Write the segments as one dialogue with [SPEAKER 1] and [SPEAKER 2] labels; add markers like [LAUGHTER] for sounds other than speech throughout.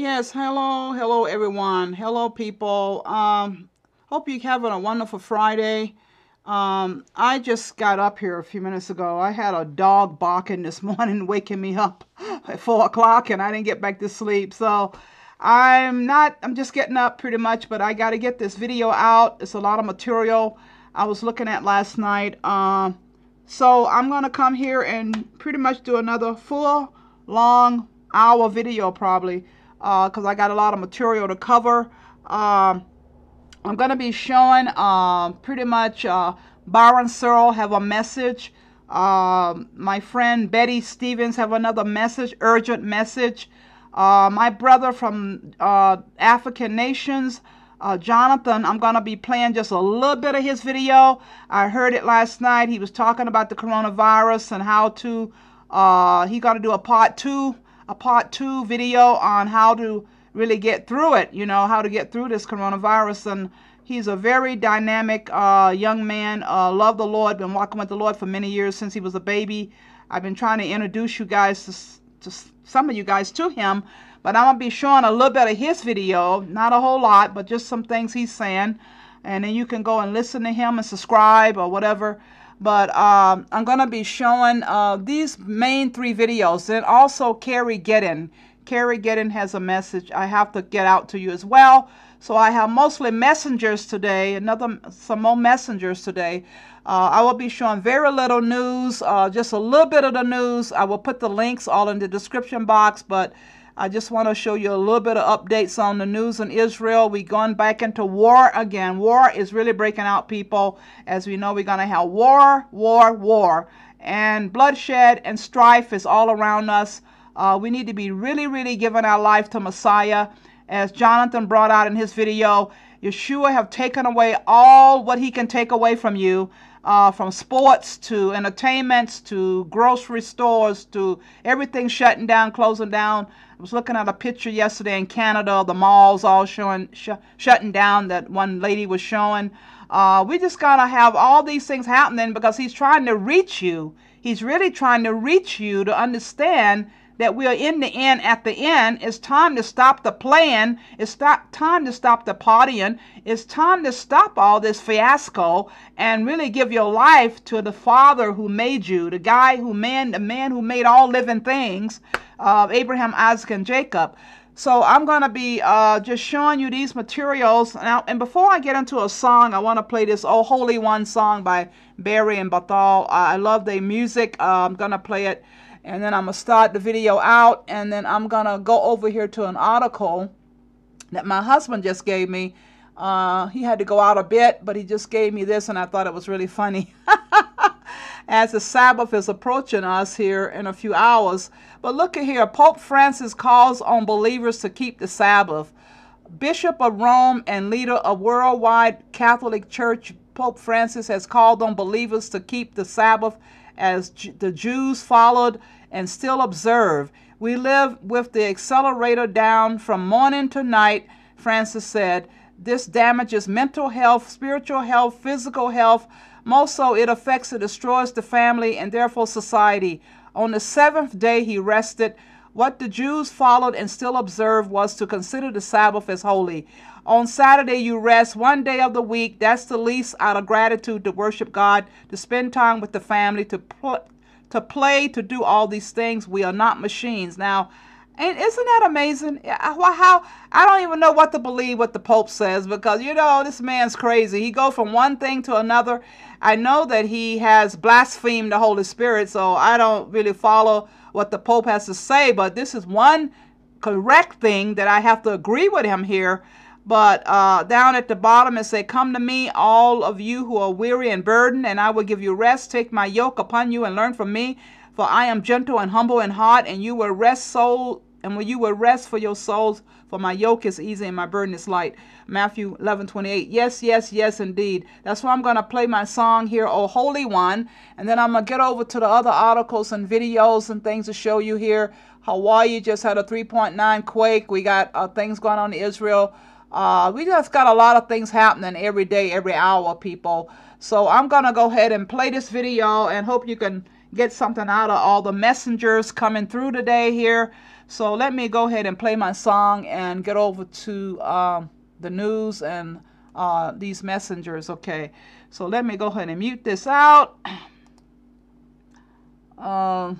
[SPEAKER 1] Yes, hello, hello everyone. Hello people. Um hope you're having a wonderful Friday. Um I just got up here a few minutes ago. I had a dog barking this [LAUGHS] morning waking me up at four o'clock and I didn't get back to sleep. So I'm not I'm just getting up pretty much, but I gotta get this video out. It's a lot of material I was looking at last night. Um so I'm gonna come here and pretty much do another full long hour video probably because uh, I got a lot of material to cover. Um, I'm going to be showing uh, pretty much uh, Byron Searle have a message. Um, my friend Betty Stevens have another message, urgent message. Uh, my brother from uh, African nations, uh, Jonathan, I'm going to be playing just a little bit of his video. I heard it last night. He was talking about the coronavirus and how to, he got to do a part two a part two video on how to really get through it, you know, how to get through this coronavirus. And he's a very dynamic uh, young man, uh, love the Lord, been walking with the Lord for many years since he was a baby. I've been trying to introduce you guys to, to some of you guys to him, but I'm going to be showing a little bit of his video, not a whole lot, but just some things he's saying. And then you can go and listen to him and subscribe or whatever but um, I'm going to be showing uh, these main three videos and also Kerry Gidden. Kerry Gidden has a message I have to get out to you as well. So I have mostly messengers today, another some more messengers today. Uh, I will be showing very little news, uh, just a little bit of the news. I will put the links all in the description box, but I just want to show you a little bit of updates on the news in Israel. We're going back into war again. War is really breaking out, people. As we know, we're going to have war, war, war. And bloodshed and strife is all around us. Uh, we need to be really, really giving our life to Messiah. As Jonathan brought out in his video, Yeshua have taken away all what he can take away from you uh, from sports to entertainments to grocery stores to everything shutting down, closing down. I was looking at a picture yesterday in Canada, the malls all showing sh shutting down that one lady was showing. Uh, we just gotta have all these things happening because he's trying to reach you. He's really trying to reach you to understand that we are in the end at the end. It's time to stop the playing. It's stop, time to stop the partying. It's time to stop all this fiasco and really give your life to the Father who made you, the guy who man, the man who made all living things, uh, Abraham, Isaac, and Jacob. So I'm going to be uh, just showing you these materials. Now, and before I get into a song, I want to play this Oh Holy One song by Barry and Batya. I love their music. Uh, I'm going to play it and then I'm to start the video out and then I'm to go over here to an article that my husband just gave me. Uh, he had to go out a bit, but he just gave me this and I thought it was really funny. [LAUGHS] As the Sabbath is approaching us here in a few hours. But look at here, Pope Francis calls on believers to keep the Sabbath. Bishop of Rome and leader of worldwide Catholic Church, Pope Francis has called on believers to keep the Sabbath as the Jews followed and still observe. We live with the accelerator down from morning to night, Francis said. This damages mental health, spiritual health, physical health. Most so, it affects and destroys the family and therefore society. On the seventh day, he rested. What the Jews followed and still observe was to consider the Sabbath as holy. On Saturday, you rest one day of the week. That's the least out of gratitude to worship God, to spend time with the family, to pl- to play, to do all these things. We are not machines. Now, and isn't that amazing? How I don't even know what to believe what the Pope says because you know this man's crazy. He go from one thing to another. I know that he has blasphemed the Holy Spirit, so I don't really follow what the Pope has to say. But this is one correct thing that I have to agree with him here but uh, down at the bottom it say, Come to me, all of you who are weary and burdened, and I will give you rest. Take my yoke upon you and learn from me, for I am gentle and humble in heart, and you will rest soul, and when you will rest for your souls, for my yoke is easy and my burden is light. Matthew 11, 28. Yes, yes, yes, indeed. That's why I'm going to play my song here, O Holy One, and then I'm going to get over to the other articles and videos and things to show you here. Hawaii just had a 3.9 quake. We got uh, things going on in Israel. Uh, we just got a lot of things happening every day, every hour, people. So I'm going to go ahead and play this video and hope you can get something out of all the messengers coming through today here.
[SPEAKER 2] So let me go ahead and play my song and get over to um, the news and uh, these messengers. Okay, so let me go ahead and mute this out. [CLEARS THROAT] Um,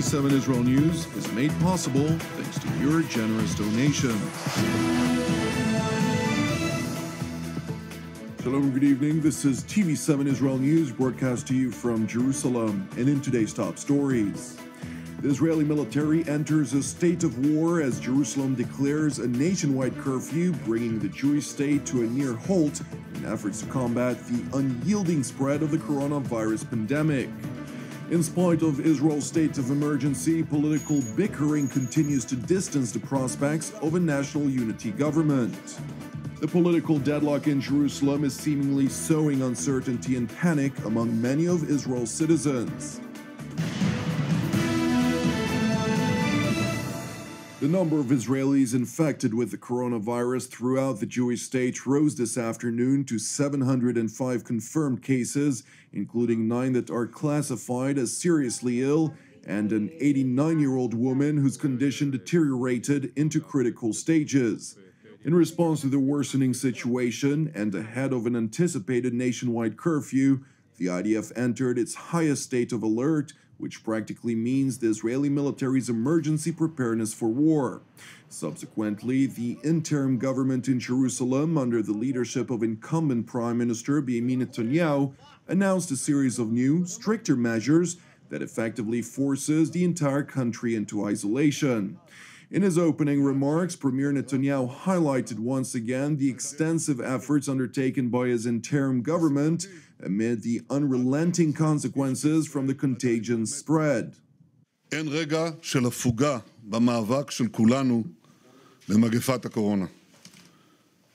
[SPEAKER 3] TV7 Israel News is made possible thanks to your generous donations. Shalom, good evening. This is TV7 Israel News broadcast to you from Jerusalem. And in today's top stories, the Israeli military enters a state of war as Jerusalem declares a nationwide curfew, bringing the Jewish state to a near halt in efforts to combat the unyielding spread of the coronavirus pandemic. In spite of Israel's state of emergency, political bickering continues to distance the prospects of a national unity government. The political deadlock in Jerusalem is seemingly sowing uncertainty and panic among many of Israel's citizens. The number of Israelis infected with the coronavirus throughout the Jewish state rose this afternoon to 705 confirmed cases, including nine that are classified as seriously ill and an 89 year old woman whose condition deteriorated into critical stages. In response to the worsening situation and ahead of an anticipated nationwide curfew, the IDF entered its highest state of alert which practically means the Israeli military's emergency preparedness for war. Subsequently, the interim government in Jerusalem, under the leadership of incumbent Prime Minister Benjamin Netanyahu, announced a series of new, stricter measures that effectively forces the entire country into isolation. In his opening remarks, Premier Netanyahu highlighted once again the extensive efforts undertaken by his interim government amid the unrelenting consequences from the contagion spread.
[SPEAKER 4] אין רגע של הפוגה במאבק של כולנו במגפת הקורונה.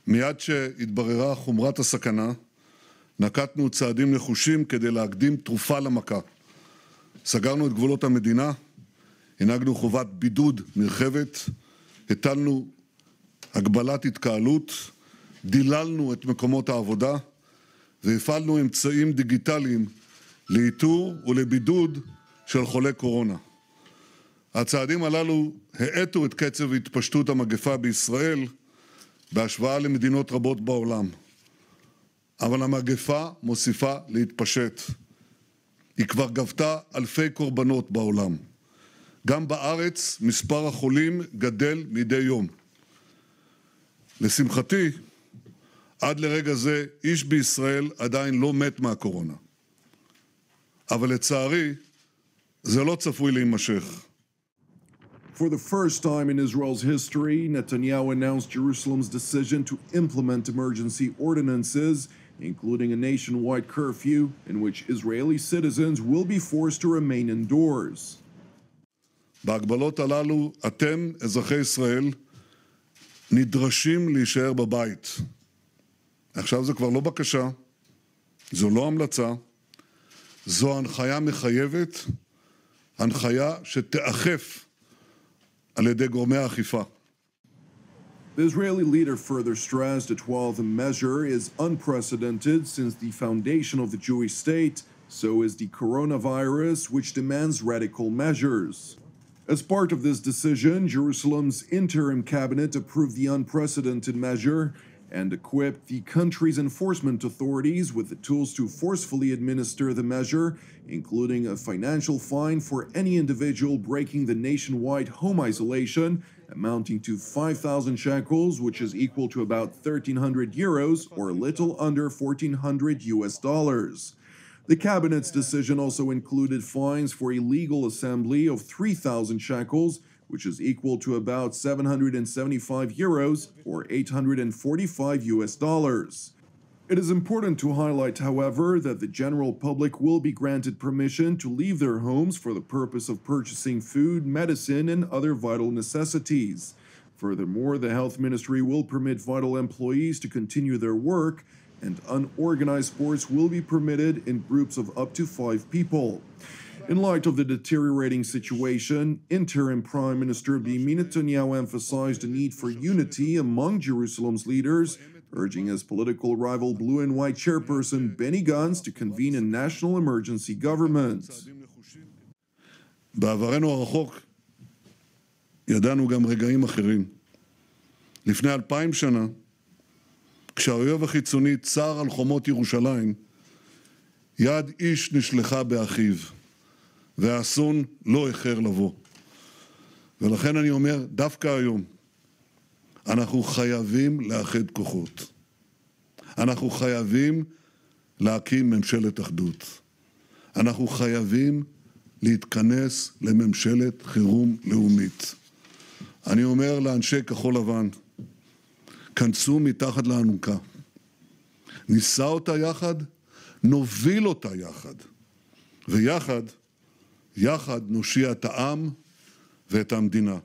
[SPEAKER 4] מיד שהתבררה חומרת הסכנה, נקטנו צעדים נחושים כדי להקדים תרופה למכה. סגרנו את גבולות המדינה, הנהגנו חובת בידוד נרחבת, הטלנו הגבלת התקהלות, דיללנו את מקומות העבודה, והפעלנו אמצעים דיגיטליים לאיתור ולבידוד של חולי קורונה. הצעדים הללו האטו את קצב התפשטות המגפה בישראל בהשוואה למדינות רבות בעולם. אבל המגפה מוסיפה להתפשט. היא כבר גבתה אלפי קורבנות בעולם. גם בארץ מספר החולים גדל מדי יום. לשמחתי, עד לרגע זה איש בישראל עדיין לא מת מהקורונה. אבל לצערי, זה לא צפוי להימשך.
[SPEAKER 3] For the first time in Israel's history, Netanyahu announced Jerusalem's decision to implement emergency ordinances, including a nationwide curfew in which Israeli citizens will be forced to remain indoors.
[SPEAKER 4] בהגבלות הללו אתם, אזרחי ישראל, נדרשים להישאר בבית. עכשיו זו כבר לא בקשה, זו לא המלצה, זו הנחיה מחייבת, הנחיה שתיאכף על ידי גורמי האכיפה.
[SPEAKER 3] The Israeli leader further stressed that while the measure is unprecedented since the foundation of the Jewish state, so is the coronavirus, which demands radical measures. As part of this decision, Jerusalem's interim cabinet approved the unprecedented measure and equipped the country's enforcement authorities with the tools to forcefully administer the measure, including a financial fine for any individual breaking the nationwide home isolation, amounting to 5,000 shekels, which is equal to about 1,300 euros or a little under 1,400 US dollars. The cabinet's decision also included fines for illegal assembly of 3,000 shekels, which is equal to about 775 euros or 845 US dollars. It is important to highlight, however, that the general public will be granted permission to leave their homes for the purpose of purchasing food, medicine, and other vital necessities. Furthermore, the health ministry will permit vital employees to continue their work, and unorganized sports will be permitted in groups of up to five people. In light of the deteriorating situation, interim Prime Minister Benjamin Netanyahu emphasized the need for unity among Jerusalem's leaders, urging his political rival Blue and White chairperson Benny Gantz to convene a national emergency government.
[SPEAKER 4] בעברנו הרחוק ידענו גם רגעים אחרים. לפני אלפיים שנה, כשהאויב החיצוני צר על חומות ירושלים, יד איש נשלחה באחיו. והאסון לא איחר לבוא. ולכן אני אומר, דווקא היום אנחנו חייבים לאחד כוחות. אנחנו חייבים להקים ממשלת אחדות. אנחנו חייבים להתכנס לממשלת חירום לאומית. אני אומר לאנשי כחול לבן, כנסו מתחת לאלונקה. נישא אותה יחד, נוביל אותה יחד. ויחד, יחד נושיע את העם ואת המדינה.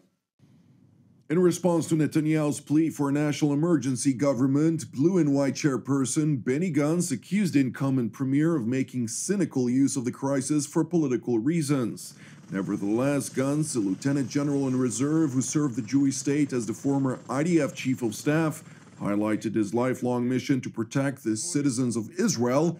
[SPEAKER 3] In response to Netanyahu's plea for a national emergency government, Blue and White chairperson Benny Gantz accused incumbent premier of making cynical use of the crisis for political reasons. Nevertheless, Gantz, a lieutenant general in reserve who served the Jewish state as the former IDF chief of staff, highlighted his lifelong mission to protect the citizens of Israel,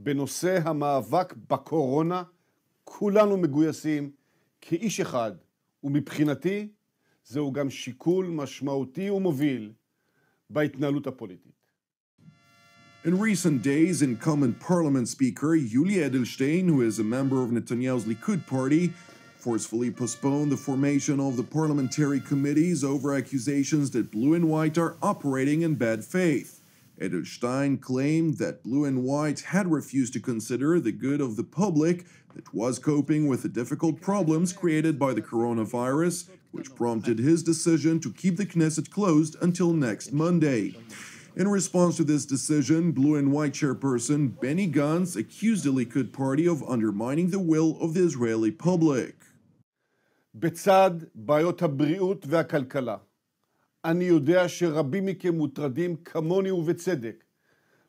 [SPEAKER 5] בנושא המאבק בקורונה, כולנו מגויסים כאיש אחד, ומבחינתי, זהו גם שיקול משמעותי ומוביל בהתנהלות הפוליטית.
[SPEAKER 3] In recent days, incumbent parliament speaker Yuli Edelstein, who is a member of Netanyahu's Likud party, forcefully postponed the formation of the parliamentary committees over accusations that Blue and White are operating in bad faith. Edelstein claimed that Blue and White had refused to consider the good of the public that was coping with the difficult problems created by the coronavirus, which prompted his decision to keep the Knesset closed until next Monday. In response to this decision, Blue and White chairperson Benny Gantz accused the Likud party of undermining the will of the Israeli public.
[SPEAKER 5] בצד בעיות הבריאות והכלכלה, אני יודע שרבים מכם מוטרדים כמוני ובצדק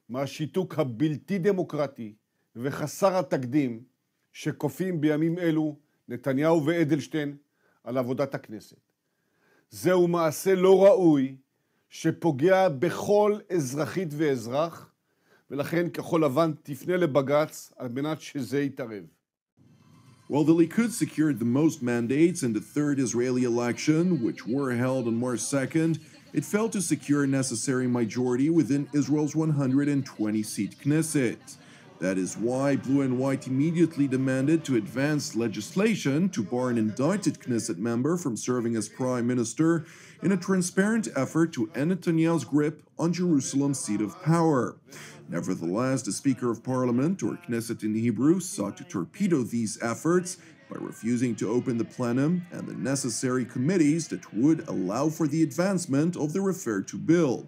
[SPEAKER 5] מהשיתוק הבלתי דמוקרטי וחסר התקדים שכופים בימים אלו נתניהו ואדלשטיין על עבודת הכנסת. זהו מעשה לא ראוי שפוגע בכל אזרחית ואזרח, ולכן כחול לבן תפנה לבג"ץ על מנת שזה יתערב.
[SPEAKER 3] While the Likud secured the most mandates in the third Israeli election, which were held on March 2nd, it failed to secure a necessary majority within Israel's 120 seat Knesset. That is why Blue and White immediately demanded to advance legislation to bar an indicted Knesset member from serving as prime minister in a transparent effort to end Netanyahu's grip on Jerusalem's seat of power. Nevertheless, the Speaker of Parliament, or Knesset in Hebrew, sought to torpedo these efforts by refusing to open the plenum and the necessary committees that would allow for the advancement of the referred to bill.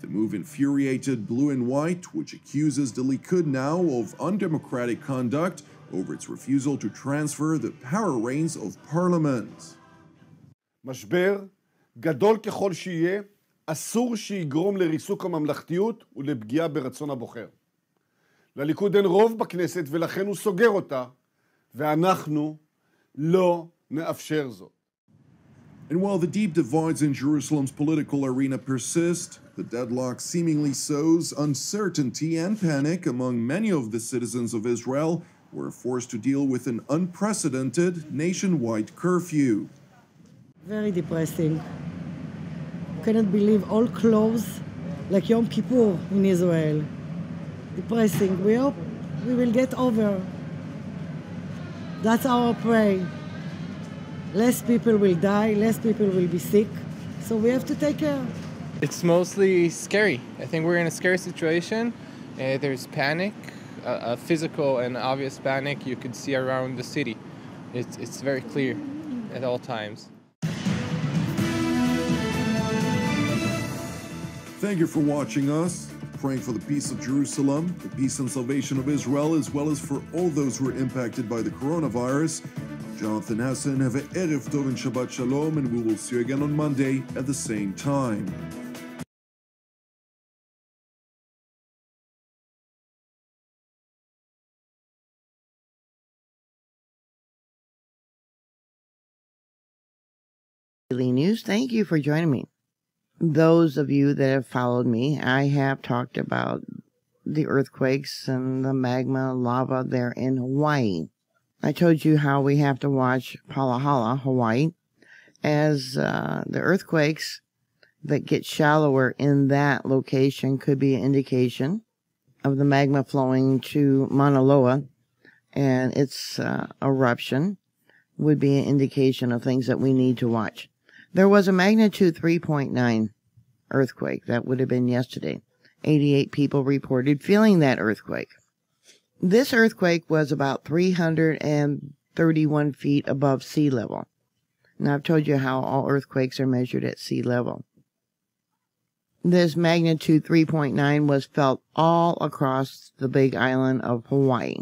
[SPEAKER 3] The move infuriated Blue and White, which accuses the Likud now of undemocratic conduct over its refusal to transfer the power reins of parliament.
[SPEAKER 5] משבר, גדול ככל שיהיה, אסור שיגרום לריסוק הממלכתיות ולפגיעה ברצון הבוחר. לליכוד אין רוב בכנסת ולכן הוא סוגר אותה, ואנחנו לא נאפשר זאת.
[SPEAKER 3] And while the deep divides in Jerusalem's political arena persist, the deadlock seemingly sows uncertainty and panic among many of the citizens of Israel who are forced to deal with an unprecedented nationwide curfew.
[SPEAKER 6] Very depressing. Cannot believe all clothes like Yom Kippur in Israel. Depressing. We hope we will get over. That's our prayer. Less people will die, less people will be sick. So we have to take care.
[SPEAKER 7] It's mostly scary. I think we're in a scary situation. Uh, there's panic, a, a physical and obvious panic you could see around the city. It's, it's very clear at all times.
[SPEAKER 3] Thank you for watching us. Praying for the peace of Jerusalem, the peace and salvation of Israel, as well as for all those who are impacted by the coronavirus. Jonathan Hessen, have a Erev Tov and Shabbat Shalom, and we will see you again on Monday at the same time.
[SPEAKER 8] Daily News. Thank you for joining me. Those of you that have followed me, I have talked about the earthquakes and the magma lava there in Hawaii. I told you how we have to watch Palahala, Hawaii, as uh, the earthquakes that get shallower in that location could be an indication of the magma flowing to Mauna Loa and its uh, eruption would be an indication of things that we need to watch. There was a magnitude 3.9 earthquake. That would have been yesterday. 88 people reported feeling that earthquake. This earthquake was about 331 feet above sea level. Now I've told you how all earthquakes are measured at sea level. This magnitude 3.9 was felt all across the big island of Hawaii.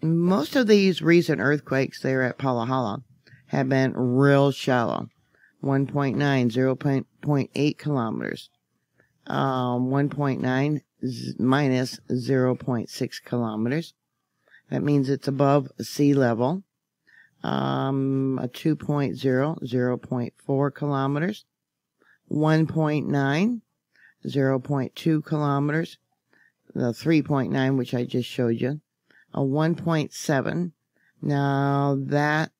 [SPEAKER 8] Most of these recent earthquakes there at Palahala have been real shallow. 1.9, 0.8 kilometers. Um, 1.9 z- minus 0.6 kilometers. That means it's above sea level. Um, a 2.0, 0.4 kilometers. 1.9, 0.2 kilometers. The 3.9, which I just showed you. A 1.7. Now that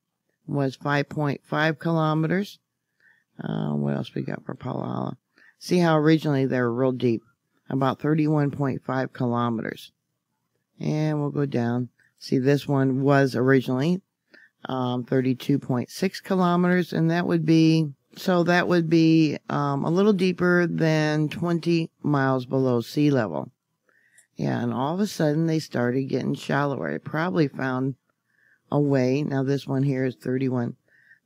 [SPEAKER 8] was 5.5 kilometers. Uh, what else we got for Palahala? See how originally they were real deep, about 31.5 kilometers. And we'll go down. See, this one was originally um, 32.6 kilometers, and that would be so that would be um, a little deeper than 20 miles below sea level. Yeah, and all of a sudden they started getting shallower. It probably found a way. Now this one here is 31.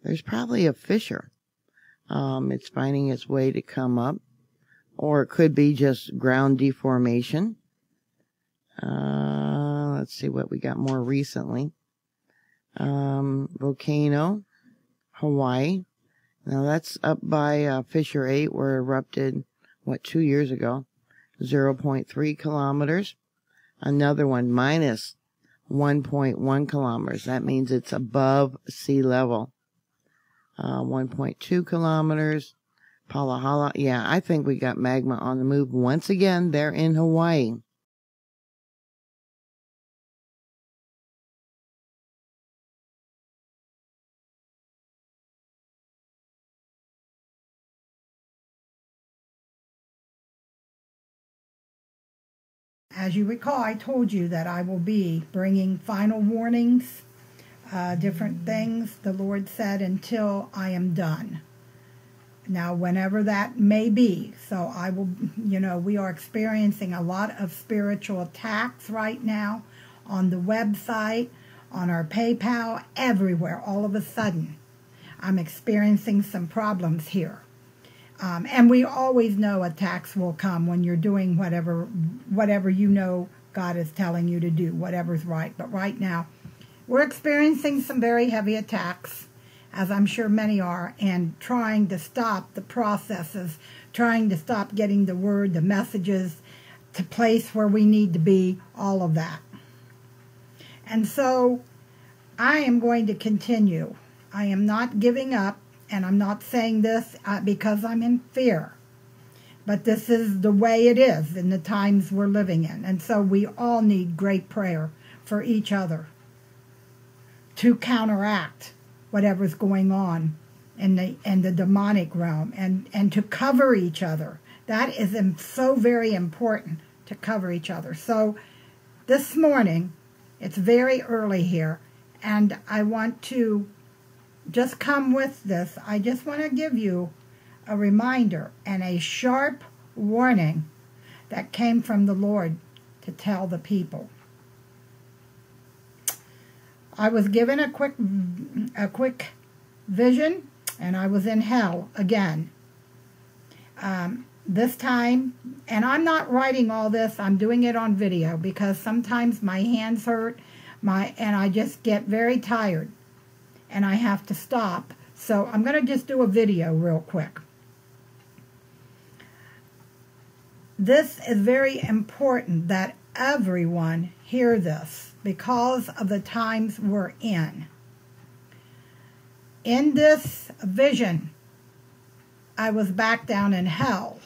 [SPEAKER 8] There's probably a fissure um, it's finding its way to come up, or it could be just ground deformation. Uh, let's see what we got more recently. Um, volcano, Hawaii. Now that's up by uh, Fissure 8 where erupted, what, two years ago. 0.3 kilometers. Another one minus 1.1 kilometers. That means it's above sea level uh, 1.2 kilometers. Palahala. Yeah, I think we got magma on the move once again there in Hawaii.
[SPEAKER 9] As you recall, I told you that I will be bringing final warnings, uh, different things, the Lord said, until I am done. Now, whenever that may be, so I will, you know, we are experiencing a lot of spiritual attacks right now on the website, on our PayPal, everywhere, all of a sudden. I'm experiencing some problems here. Um, and we always know attacks will come when you're doing whatever whatever you know God is telling you to do, whatever's right. But right now, we're experiencing some very heavy attacks, as I'm sure many are, and trying to stop the processes, trying to stop getting the word, the messages to place where we need to be, all of that. And so I am going to continue. I am not giving up. And I'm not saying this uh, because I'm in fear, but this is the way it is in the times we're living in. And so we all need great prayer for each other to counteract whatever's going on in the in the demonic realm and and to cover each other. That is so very important to cover each other. So this morning, it's very early here, and I want to just come with this. I just want to give you a reminder and a sharp warning that came from the Lord to tell the people. I was given a quick a quick vision and I was in hell again. Um, this time, and I'm not writing all this, I'm doing it on video because sometimes my hands hurt my and I just get very tired and I have to stop. So I'm going to just do a video real quick. This is very important that everyone hear this because of the times we're in. in this vision, I was back down in hell.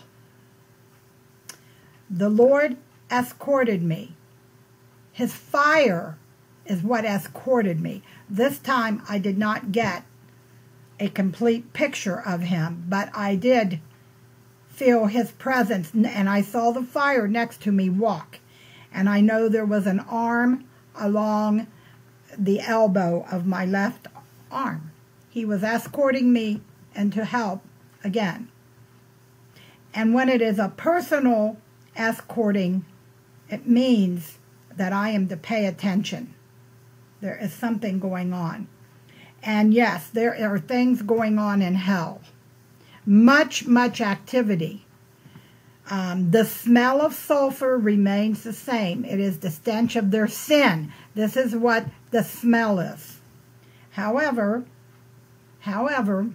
[SPEAKER 9] The Lord escorted me. His fire is what escorted me. This time I did not get a complete picture of him, but I did feel his presence and I saw the fire next to me walk. And I know there was an arm along the elbow of my left arm. He was escorting me and to help again. And when it is a personal escorting, it means that I am to pay attention. There is something going on. And yes, there are things going on in hell. Much, much activity. Um, the smell of sulfur remains the same. It is the stench of their sin. This is what the smell is. However, however,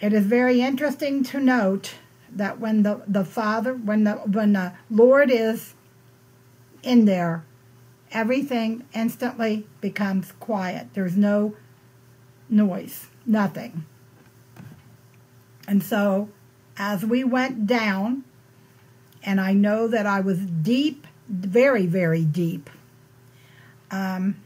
[SPEAKER 9] it is very interesting to note that when the, the Father, when the when the Lord is in there, everything instantly becomes quiet. There's no noise, nothing. And so as we went down, and I know that I was deep, very, very deep. Um,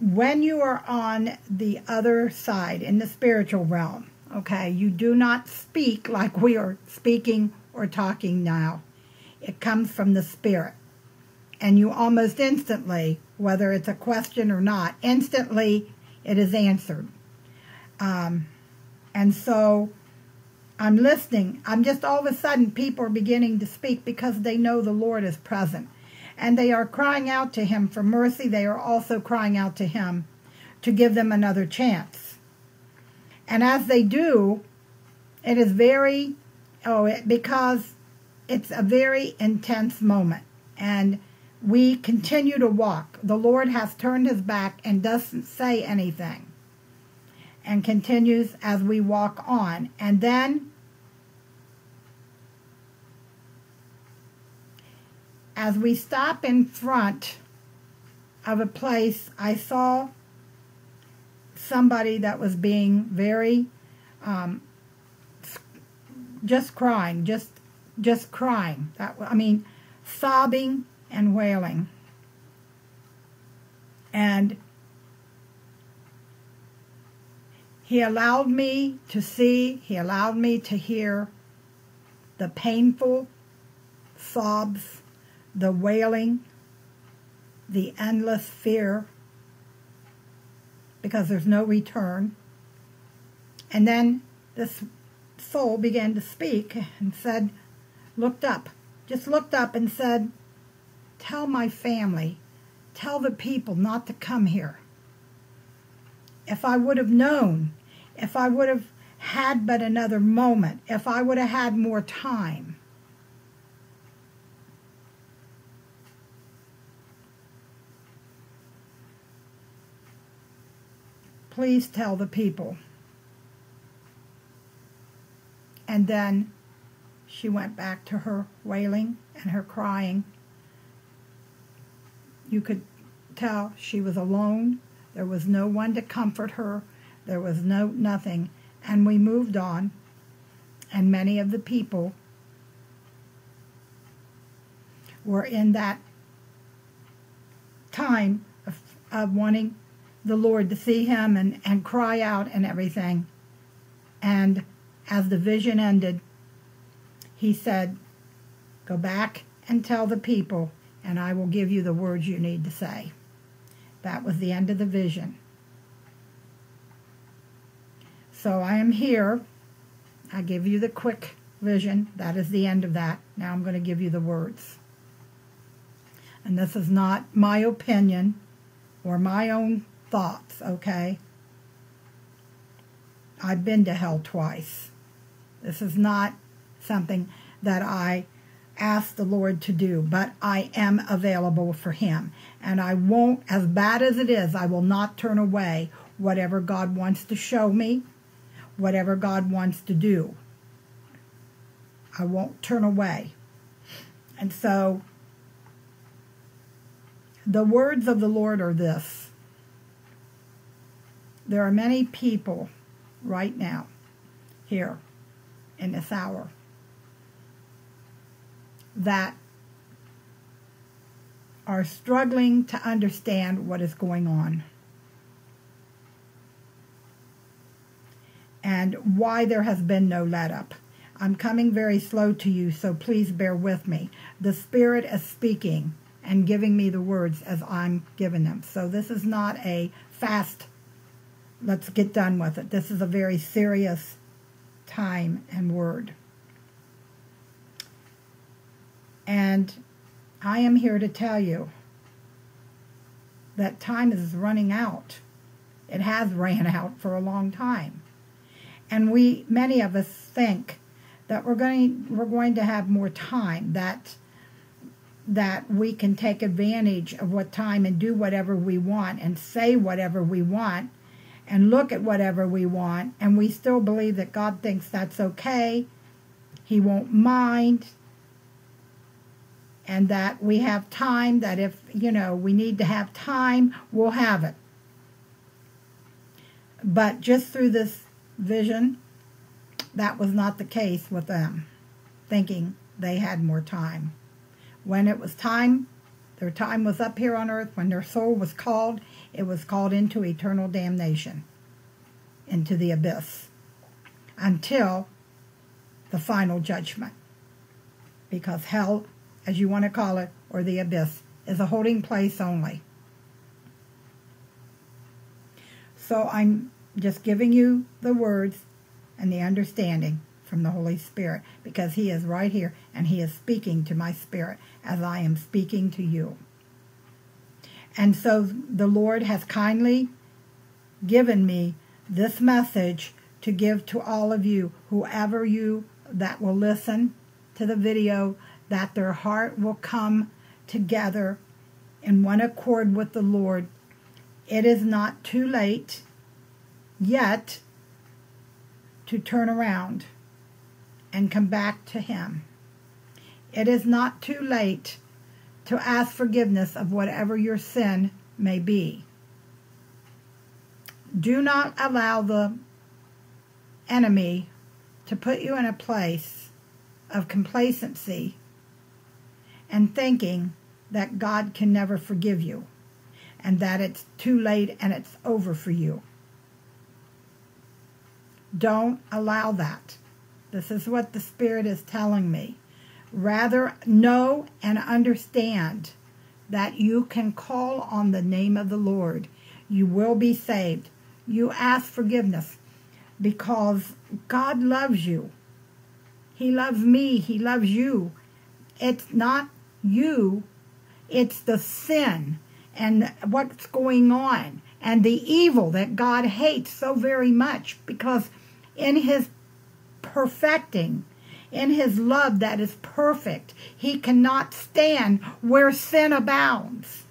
[SPEAKER 9] when you are on the other side in the spiritual realm, okay, you do not speak like we are speaking or talking now. It comes from the spirit. And you almost instantly, whether it's a question or not, instantly it is answered. Um, and so I'm listening. I'm just all of a sudden people are beginning to speak because they know the Lord is present. And they are crying out to him for mercy. They are also crying out to him to give them another chance. And as they do, it is very, oh, it, because it's a very intense moment. And we continue to walk. The Lord has turned his back and doesn't say anything and continues as we walk on. And then, as we stop in front of a place, I saw somebody that was being very, um, just crying, just, just crying. That I mean, sobbing and wailing. And He allowed me to see, He allowed me to hear the painful sobs, the wailing, the endless fear, because there's no return. And then this soul began to speak and said, looked up, just looked up and said, Tell my family, tell the people not to come here. If I would have known if I would have had but another moment, if I would have had more time. Please tell the people. And then she went back to her wailing and her crying. You could tell she was alone. There was no one to comfort her. There was no nothing. And we moved on, and many of the people were in that time of, of wanting the Lord to see him and, and cry out and everything. And as the vision ended, he said, Go back and tell the people, and I will give you the words you need to say. That was the end of the vision. So I am here. I give you the quick vision. That is the end of that. Now I'm going to give you the words. And this is not my opinion or my own thoughts, okay? I've been to hell twice. This is not something that I asked the Lord to do, but I am available for Him. And I won't, as bad as it is, I will not turn away whatever God wants to show me whatever God wants to do. I won't turn away. And so the words of the Lord are this there are many people right now here in this hour that are struggling to understand what is going on and why there has been no let up. I'm coming very slow to you, so please bear with me. The Spirit is speaking and giving me the words as I'm giving them. So this is not a fast, let's get done with it. This is a very serious time and word. And I am here to tell you that time is running out. It has ran [LAUGHS] out for a long time. And we, many of us think that we're going, we're going to have more time, that, that we can take advantage of what time and do whatever we want and say whatever we want and look at whatever we want. And we still believe that God thinks that's okay. He won't mind and that we have time, that if, you know, we need to have time, we'll have it. But just through this vision, that was not the case with them, thinking they had more time. When it was time, their time was up here on earth, when their soul was called, it was called into eternal damnation, into the abyss, until the final judgment. Because hell as you want to call it, or the abyss, is a holding place only. So I'm just giving you the words and the understanding from the Holy Spirit because He is right here and He is speaking to my spirit as I am speaking to you. And so the Lord has kindly given me this message to give to all of you, whoever you that will listen to the video that their heart will come together in one accord with the Lord. It is not too late yet to turn around and come back to Him. It is not too late to ask forgiveness of whatever your sin may be. Do not allow the enemy to put you in a place of complacency and thinking that God can never forgive you and that it's too late and it's over for you. Don't allow that. This is what the Spirit is telling me. Rather, know and understand that you can call on the name of the Lord. You will be saved. You ask forgiveness because God loves you. He loves me. He loves you. It's not you, it's the sin and what's going on and the evil that God hates so very much because in his perfecting, in his love that is perfect, he cannot stand where sin abounds.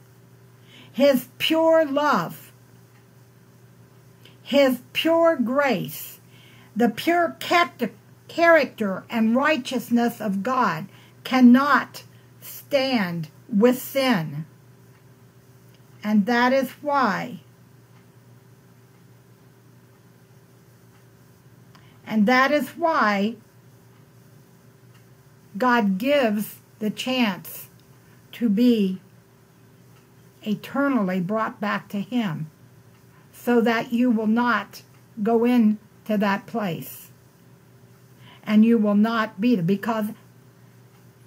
[SPEAKER 9] His pure love, his pure grace, the pure character and righteousness of God cannot stand with sin. And that is why. And that is why God gives the chance to be eternally brought back to Him so that you will not go into that place and you will not be there because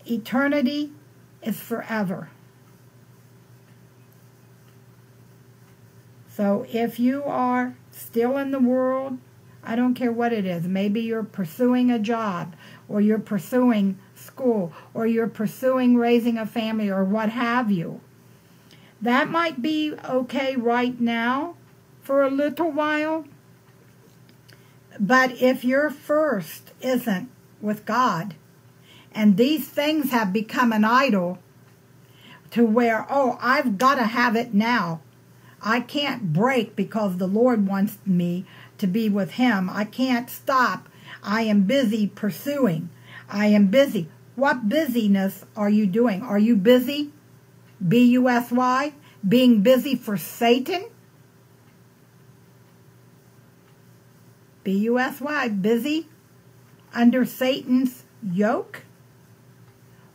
[SPEAKER 9] eternity is forever. So if you are still in the world, I don't care what it is. Maybe you're pursuing a job, or you're pursuing school, or you're pursuing raising a family, or what have you. That might be okay right now for a little while. But if your first isn't with God, and these things have become an idol to where, oh, I've got to have it now. I can't break because the Lord wants me to be with Him. I can't stop. I am busy pursuing. I am busy. What busyness are you doing? Are you busy? B U S Y? being busy for Satan? B U S Y, busy under Satan's yoke?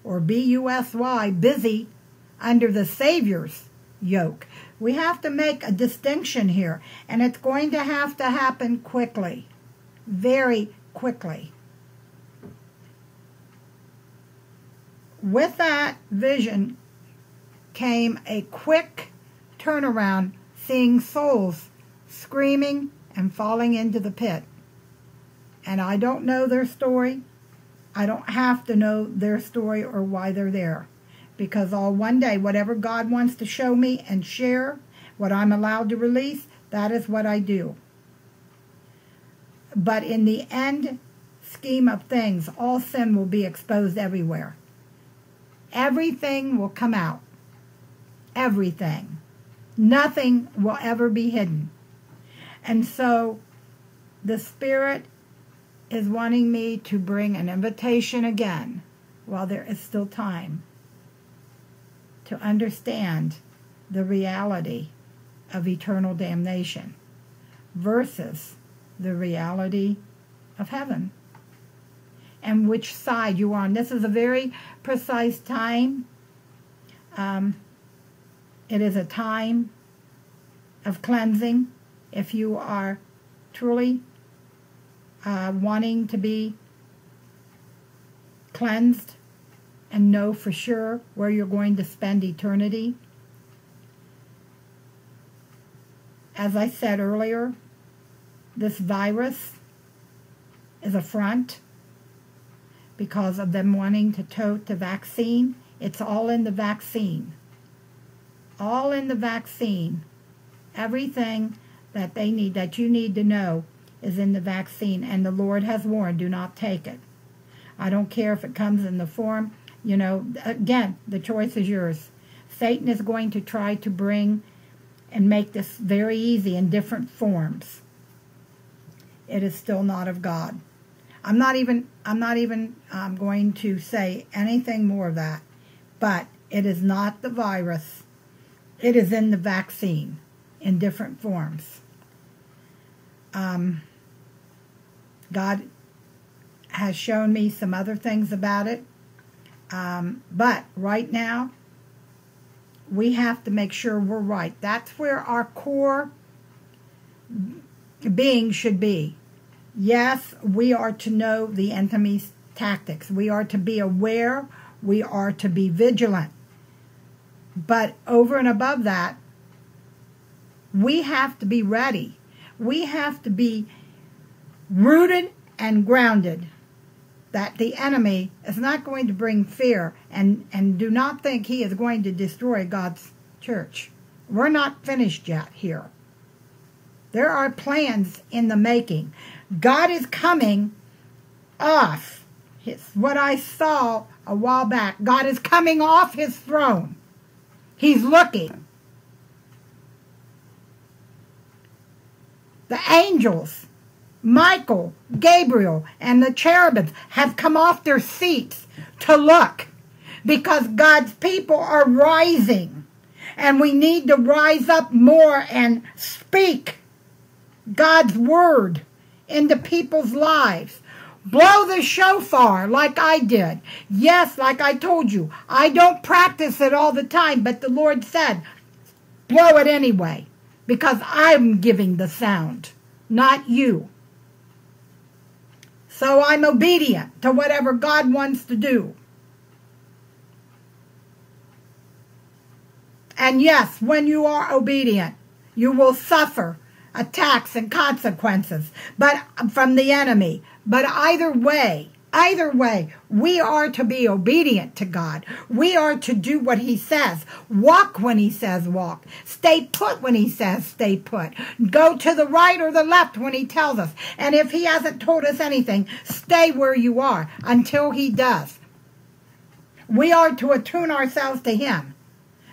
[SPEAKER 9] Or B U S Y, busy under the Savior's yoke? We have to make a distinction here, and it's going to have to happen quickly, very quickly. With that vision came a quick turnaround, seeing souls screaming and falling into the pit. And I don't know their story. I don't have to know their story or why they're there. Because all one day, whatever God wants to show me and share, what I'm allowed to release, that is what I do. But in the end scheme of things, all sin will be exposed everywhere. Everything will come out. Everything. Nothing will ever be hidden. And so the Spirit is wanting me to bring an invitation again while there is still time to understand the reality of eternal damnation versus the reality of heaven and which side you're on. This is a very precise time. Um, it is a time of cleansing. If you are truly uh, wanting to be cleansed and know for sure where you're going to spend eternity. As I said earlier, this virus is a front because of them wanting to tote the vaccine. It's all in the vaccine. All in the vaccine. Everything that they need, that you need to know, is in the vaccine. And the Lord has warned, do not take it. I don't care if it comes in the form, you know, again, the choice is yours. Satan is going to try to bring and make this very easy in different forms. It is still not of God. I'm not even I'm not even um, going to say anything more of that, but it is not the virus. It is in the vaccine in different forms. Um, God has shown me some other things about it. Um, but right now, we have to make sure we're right. That's where our core being should be. Yes, we are to know the enemy's tactics. We are to be aware. We are to be vigilant. But over and above that, we have to be ready. We have to be rooted and grounded that the enemy is not going to bring fear and, and do not think he is going to destroy God's church. We're not finished yet here. There are plans in the making. God is coming off his, what I saw a while back. God is coming off his throne. He's looking. The angels Michael, Gabriel, and the cherubims have come off their seats to look because God's people are rising. And we need to rise up more and speak God's word into people's lives. Blow the shofar like I did. Yes, like I told you, I don't practice it all the time, but the Lord said, blow it anyway because I'm giving the sound, not you. So I'm obedient to whatever God wants to do. And yes, when you are obedient, you will suffer attacks and consequences but from the enemy. But either way, Either way, we are to be obedient to God. We are to do what He says. Walk when He says walk. Stay put when He says stay put. Go to the right or the left when He tells us. And if He hasn't told us anything, stay where you are until He does. We are to attune ourselves to Him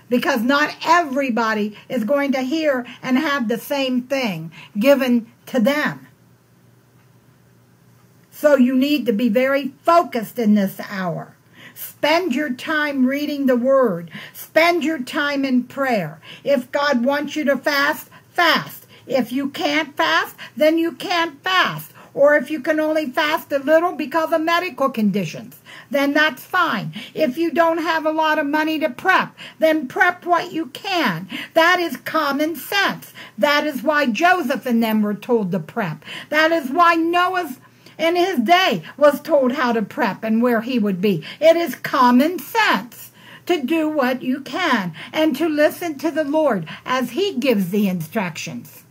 [SPEAKER 9] because not everybody is going to hear and have the same thing given to them. So you need to be very focused in this hour. Spend your time reading the Word. Spend your time in prayer. If God wants you to fast, fast. If you can't fast, then you can't fast. Or if you can only fast a little because of medical conditions, then that's fine. If you don't have a lot of money to prep, then prep what you can. That is common sense. That is why Joseph and them were told to prep. That is why Noah's in his day was told how to prep and where he would be. It is common sense to do what you can and to listen to the Lord as he gives the instructions.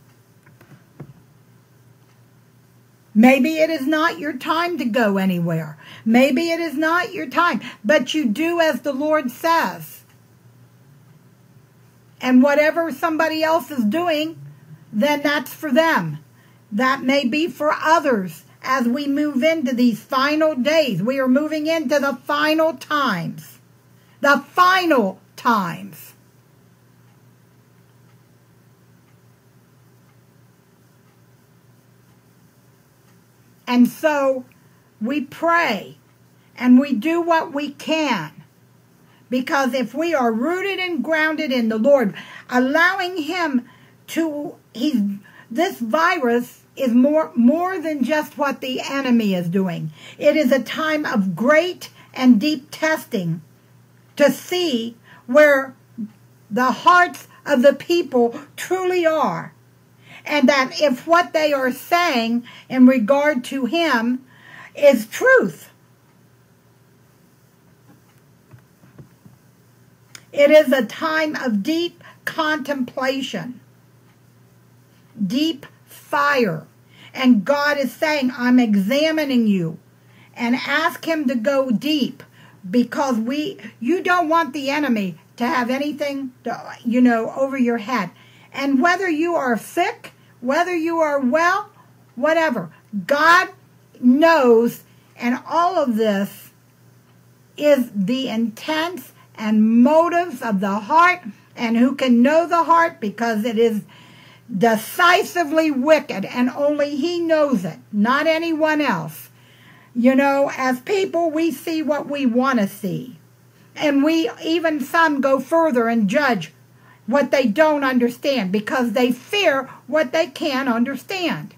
[SPEAKER 9] Maybe it is not your time to go anywhere. Maybe it is not your time, but you do as the Lord says. And whatever somebody else is doing, then that's for them. That may be for others as we move into these final days. We are moving into the final times. The final times. And so we pray and we do what we can. Because if we are rooted and grounded in the Lord, allowing Him to, He's, this virus is more, more than just what the enemy is doing. It is a time of great and deep testing to see where the hearts of the people truly are and that if what they are saying in regard to him is truth. It is a time of deep contemplation, deep fire. And God is saying, I'm examining you and ask him to go deep because we you don't want the enemy to have anything to, you know over your head. And whether you are sick whether you are well, whatever. God knows, and all of this is the intents and motives of the heart, and who can know the heart because it is decisively wicked, and only He knows it, not anyone else. You know, as people, we see what we want to see. And we, even some, go further and judge what they don't understand because they fear what they can't understand.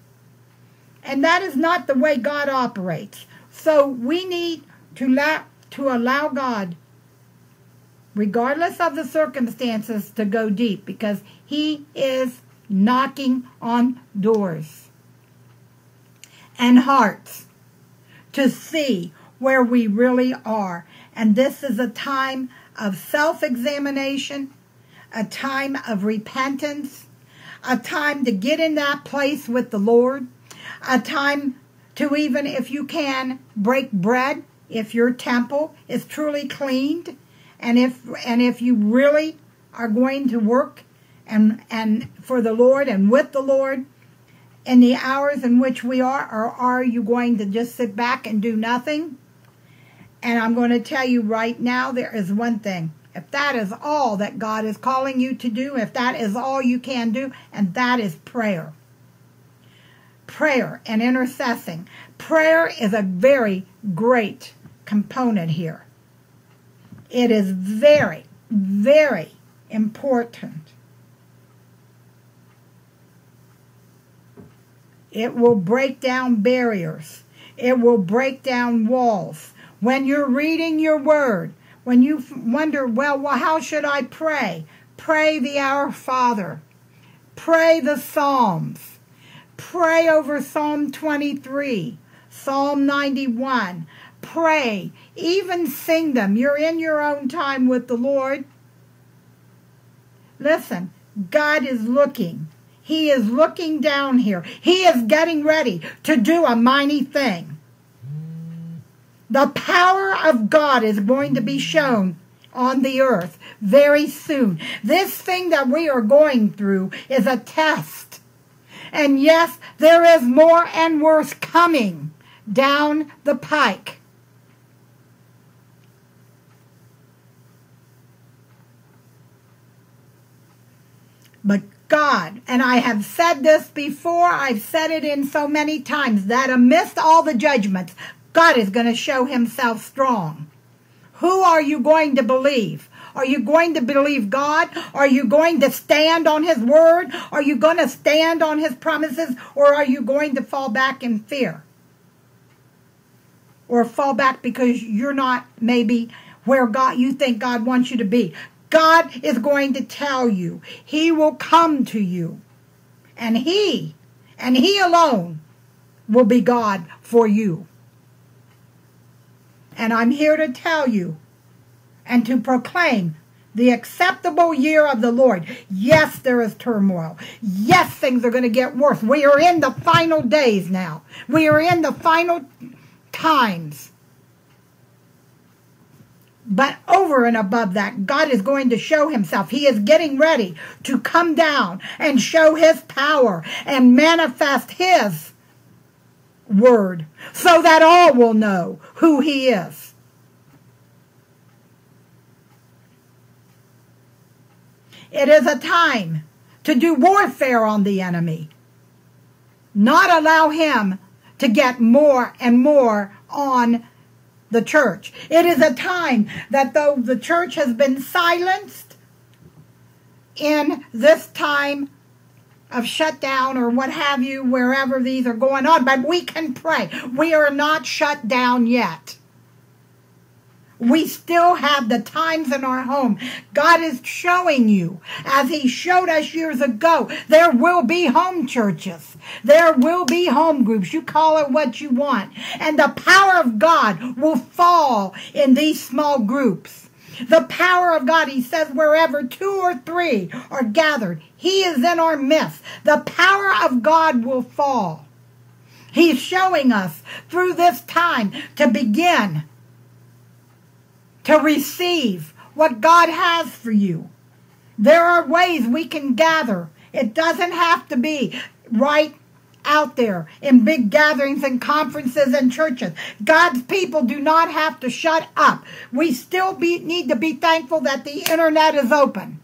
[SPEAKER 9] And that is not the way God operates. So we need to, la- to allow God, regardless of the circumstances, to go deep because He is knocking on doors and hearts to see where we really are. And this is a time of self examination a time of repentance, a time to get in that place with the Lord, a time to even, if you can, break bread if your temple is truly cleaned, and if and if you really are going to work and and for the Lord and with the Lord in the hours in which we are, or are you going to just sit back and do nothing? And I'm going to tell you right now, there is one thing if that is all that God is calling you to do, if that is all you can do, and that is prayer. Prayer and intercessing. Prayer is a very great component here. It is very, very important. It will break down barriers. It will break down walls. When you're reading your word, when you wonder, well, well, how should I pray? Pray the Our Father. Pray the Psalms. Pray over Psalm 23, Psalm 91. Pray. Even sing them. You're in your own time with the Lord. Listen, God is looking. He is looking down here. He is getting ready to do a mighty thing. The power of God is going to be shown on the earth very soon. This thing that we are going through is a test. And yes, there is more and worse coming down the pike. But God, and I have said this before, I've said it in so many times, that amidst all the judgments, God is going to show himself strong. Who are you going to believe? Are you going to believe God? Are you going to stand on His word? Are you going to stand on His promises? Or are you going to fall back in fear? Or fall back because you're not maybe where God you think God wants you to be. God is going to tell you. He will come to you. And He, and He alone, will be God for you. And I'm here to tell you and to proclaim the acceptable year of the Lord. Yes, there is turmoil. Yes, things are going to get worse. We are in the final days now. We are in the final times. But over and above that, God is going to show himself. He is getting ready to come down and show his power and manifest his word so that all will know who he is. It is a time to do warfare on the enemy, not allow him to get more and more on the church. It is a time that though the church has been silenced in this time of shutdown or what have you, wherever these are going on, but we can pray. We are not shut down yet. We still have the times in our home. God is showing you, as He showed us years ago, there will be home churches. There will be home groups. You call it what you want. And the power of God will fall in these small groups. The power of God, He says, wherever two or three are gathered, He is in our midst. The power of God will fall. He's showing us through this time to begin to receive what God has for you. There are ways we can gather. It doesn't have to be right out there in big gatherings and conferences and churches. God's people do not have to shut up. We still be, need to be thankful that the internet is open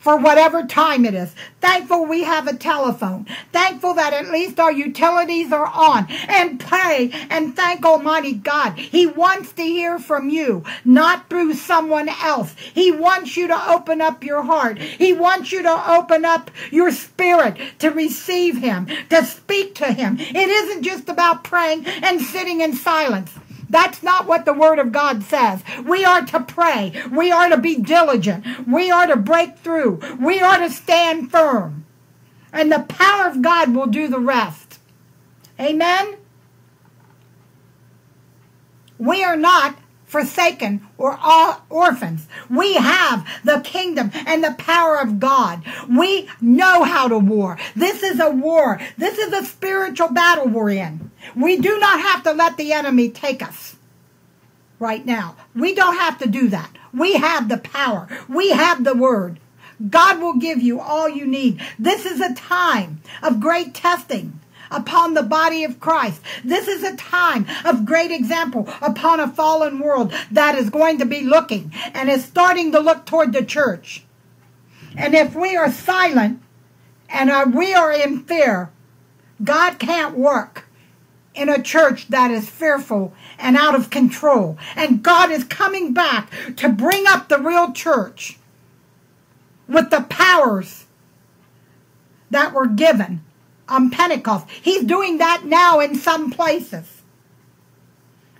[SPEAKER 9] for whatever time it is. Thankful we have a telephone. Thankful that at least our utilities are on. And pray and thank Almighty God. He wants to hear from you, not through someone else. He wants you to open up your heart. He wants you to open up your spirit to receive Him, to speak to Him. It isn't just about praying and sitting in silence. That's not what the Word of God says. We are to pray. We are to be diligent. We are to break through. We are to stand firm. And the power of God will do the rest. Amen? We are not forsaken or orphans. We have the kingdom and the power of God. We know how to war. This is a war. This is a spiritual battle we're in. We do not have to let the enemy take us right now. We don't have to do that. We have the power. We have the word. God will give you all you need. This is a time of great testing upon the body of Christ. This is a time of great example upon a fallen world that is going to be looking and is starting to look toward the church. And if we are silent and we are in fear, God can't work in a church that is fearful and out of control. And God is coming back to bring up the real church with the powers that were given on Pentecost. He's doing that now in some places.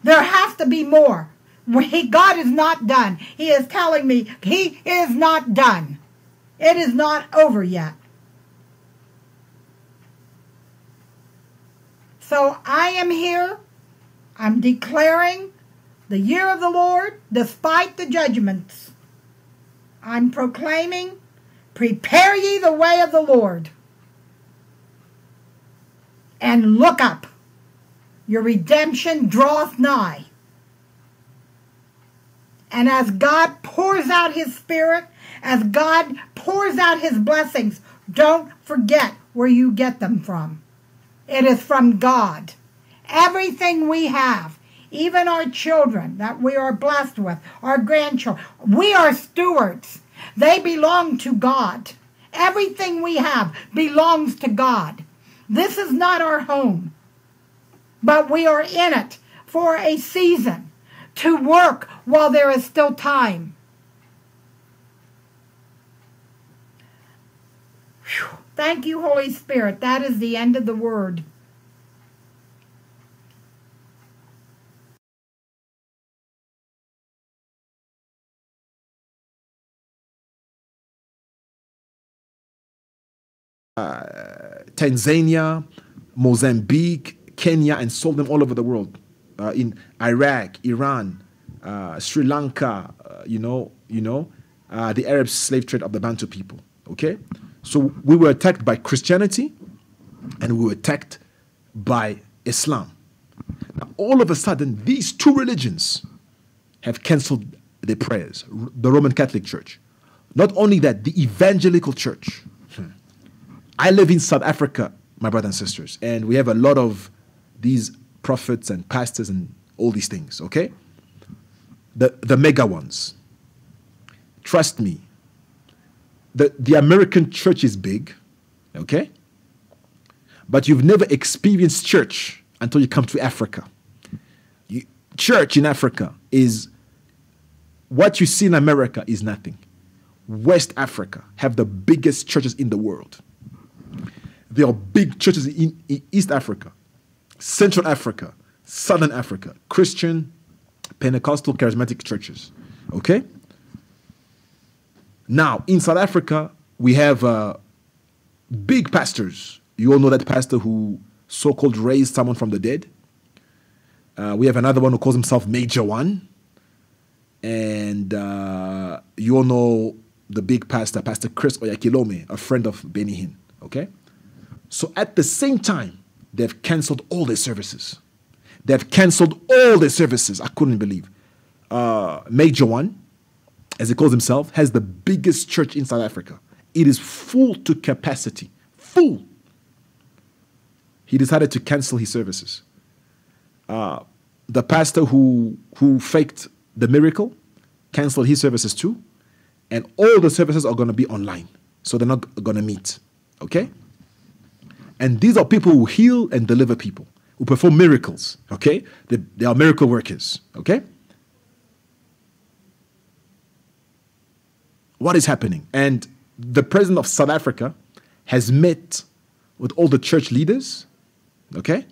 [SPEAKER 9] There has to be more. He, God is not done. He is telling me he is not done. It is not over yet. So I am here. I'm declaring the year of the Lord despite the judgments. I'm proclaiming, prepare ye the way of the Lord and look up. Your redemption draweth nigh. And as God pours out his spirit, as God pours out his blessings, don't forget where you get them from. It is from God. Everything we have, even our children that we are blessed with, our grandchildren, we are stewards. They belong to God. Everything we have belongs to God. This is not our home, but we are in it for a season to work while there is still time. Phew. Thank you, Holy Spirit. That is the end of the word.
[SPEAKER 10] Tanzania, Mozambique, Kenya, and sold them all over the world. Uh, in Iraq, Iran, uh, Sri Lanka, uh, you know, you know, uh, the Arab slave trade of the Bantu people. Okay, so we were attacked by Christianity, and we were attacked by Islam. Now, all of a sudden, these two religions have cancelled their prayers. The Roman Catholic Church, not only that, the Evangelical Church. Hmm. I live in South Africa, my brothers and sisters, and we have a lot of these prophets and pastors and all these things, okay? The, the mega ones. Trust me, the, the American church is big, okay? But you've never experienced church until you come to Africa. You, church in Africa is what you see in America is nothing. West Africa have the biggest churches in the world. There are big churches in, in East Africa, Central Africa, Southern Africa, Christian, Pentecostal, charismatic churches. Okay? Now, in South Africa, we have uh, big pastors. You all know that pastor who so called raised someone from the dead. Uh, we have another one who calls himself Major One. And uh, you all know the big pastor, Pastor Chris Oyakhilome, a friend of Benny Hinn. Okay? So at the same time, they've canceled all their services. They've canceled all their services. I couldn't believe. Uh, Major One, as he calls himself, has the biggest church in South Africa. It is full to capacity. Full. He decided to cancel his services. Uh, the pastor who who faked the miracle canceled his services too, and all the services are going to be online, so they're not going to meet. Okay. And these are people who heal and deliver people, who perform miracles. Okay? They, they are miracle workers. Okay? What is happening? And the president of South Africa has met with all the church leaders, okay?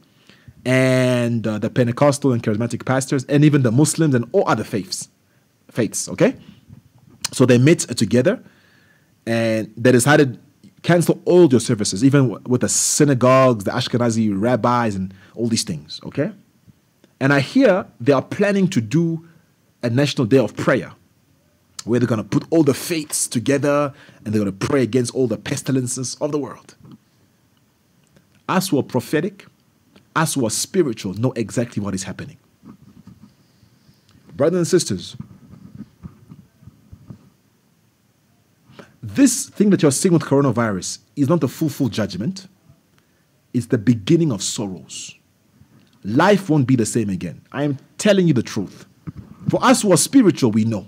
[SPEAKER 10] And uh, the Pentecostal and charismatic pastors, and even the Muslims and all other faiths. Faiths, okay? So they met together and they decided to cancel all your services, even with the synagogues, the Ashkenazi rabbis, and all these things, okay? And I hear they are planning to do a national day of prayer where they're going to put all the faiths together and they're going to pray against all the pestilences of the world. Us who are prophetic, us who are spiritual, know exactly what is happening. Brothers and sisters, this thing that you're seeing with coronavirus is not the full, full judgment. It's the beginning of sorrows. Life won't be the same again. I am telling you the truth. For us who are spiritual, we know.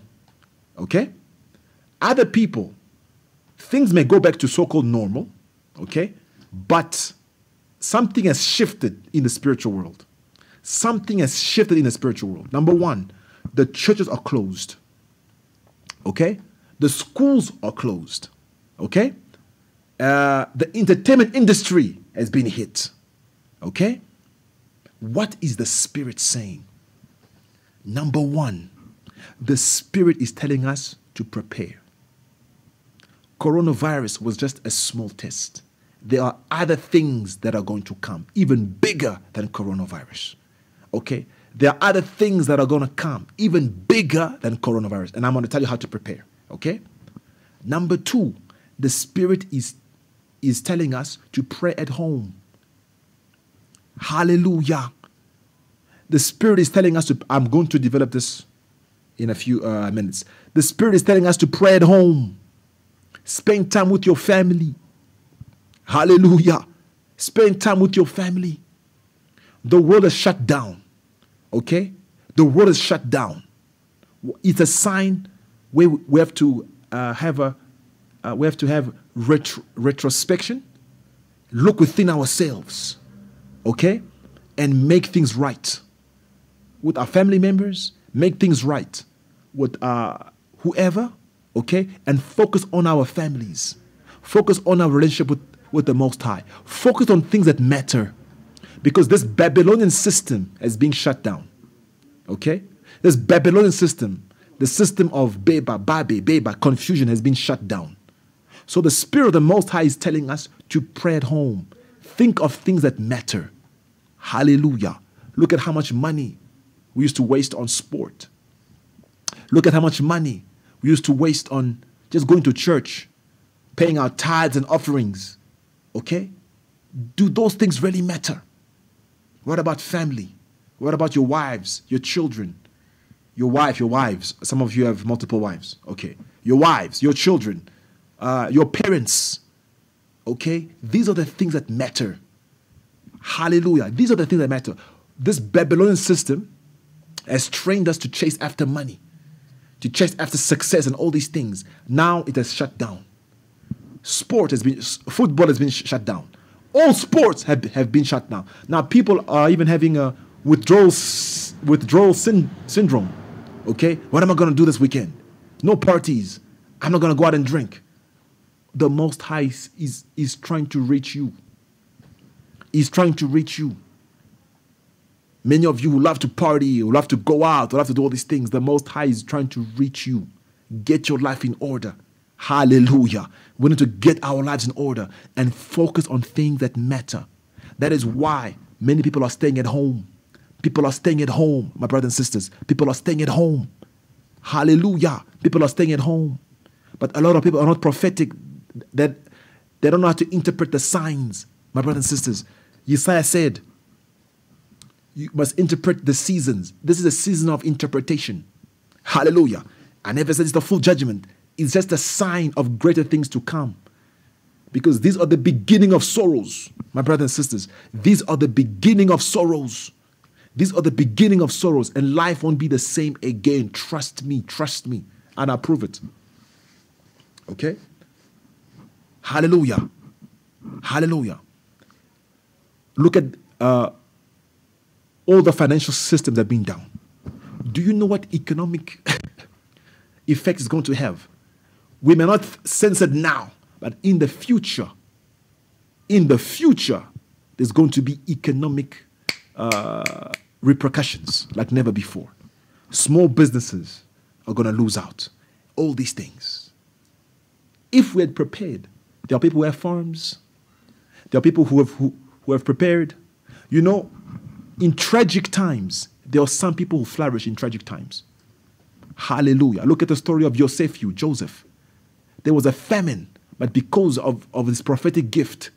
[SPEAKER 10] Okay? Other people, things may go back to so called normal. Okay? But something has shifted in the spiritual world. Something has shifted in the spiritual world. Number one, the churches are closed. Okay? The schools are closed. Okay? Uh, the entertainment industry has been hit. Okay? What is the Spirit saying? Number one, the Spirit is telling us to prepare. Coronavirus was just a small test. There are other things that are going to come, even bigger than coronavirus. Okay? There are other things that are going to come, even bigger than coronavirus. And I'm going to tell you how to prepare. Okay? Number two, the Spirit is, is telling us to pray at home. Hallelujah. The Spirit is telling us to, I'm going to develop this in a few uh, minutes. The Spirit is telling us to pray at home. Spend time with your family. Hallelujah. Spend time with your family. The world is shut down. Okay? The world is shut down. It's a sign where we have to uh, have a uh, we have to have retro- retrospection, look within ourselves, okay, and make things right with our family members, make things right with uh, whoever, okay, and focus on our families. Focus on our relationship with, with the Most High. Focus on things that matter. Because this Babylonian system is being shut down. Okay? This Babylonian system, the system of Beba, Babe, Beba, confusion has been shut down. So the Spirit of the Most High is telling us to pray at home. Think of things that matter. Hallelujah. Look at how much money we used to waste on sport. Look at how much money we used to waste on just going to church, paying our tithes and offerings. Okay? Do those things really matter? What about family? What about your wives, your children? Your wife, your wives. Some of you have multiple wives. Okay. Your wives, your children, uh, your parents. Okay? These are the things that matter. Hallelujah. These are the things that matter. This Babylonian system has trained us to chase after money, to chase after success and all these things. Now it has shut down. Sport has been, football has been sh- shut down. All sports have, have been shut down. Now people are even having a withdrawal, withdrawal syn- syndrome. Okay? What am I going to do this weekend? No parties. I'm not going to go out and drink. The Most High is, is, is trying to reach you. He's trying to reach you. Many of you who love to party, who love to go out, who love to do all these things, the Most High is trying to reach you. Get your life in order. Hallelujah. We need to get our lives in order and focus on things that matter. That is why many people are staying at home. People are staying at home, my brothers and sisters. People are staying at home. Hallelujah. People are staying at home. But a lot of people are not prophetic. That they don't know how to interpret the signs, my brothers and sisters. Isaiah said, you must interpret the seasons. This is a season of interpretation. Hallelujah. I never said it's the full judgment. It's just a sign of greater things to come. Because these are the beginning of sorrows, my brothers and sisters. These are the beginning of sorrows. These are the beginning of sorrows, and life won't be the same again. Trust me, trust me, and I prove it. Okay? Hallelujah. Hallelujah. Look at uh, all the financial systems have been down. Do you know what economic [LAUGHS] effect it's going to have? We may not sense it now, but in the future, in the future, there's going to be economic uh, repercussions like never before. Small businesses are going to lose out. All these things. If we had prepared, there are people who have farms, there are people who have, who, who have prepared. You know, in tragic times, there are some people who flourish in tragic times. Hallelujah. Look at the story of Yosef, Joseph. There was a famine, but because of, of his prophetic gift,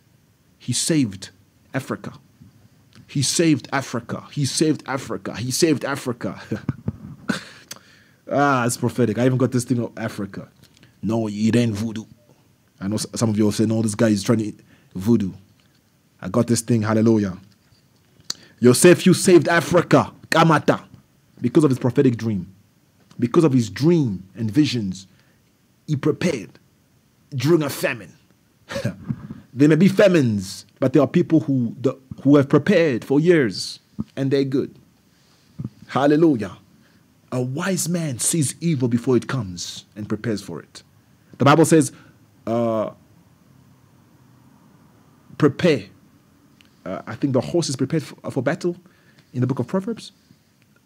[SPEAKER 10] he saved Africa. He saved Africa. He saved Africa. He saved Africa. [LAUGHS] ah, it's prophetic. I even got this thing of Africa. No, it ain't voodoo. I know some of you will say, no, this guy is trying to voodoo. I got this thing, hallelujah. Yosef, you saved Africa, Kamata, because of his prophetic dream. Because of his dream and visions, he prepared during a famine. [LAUGHS] there may be famines, but there are people who, the, who have prepared for years and they're good. Hallelujah. A wise man sees evil before it comes and prepares for it. The Bible says, uh, prepare. Uh, I think the horse is prepared for, for battle in the book of Proverbs.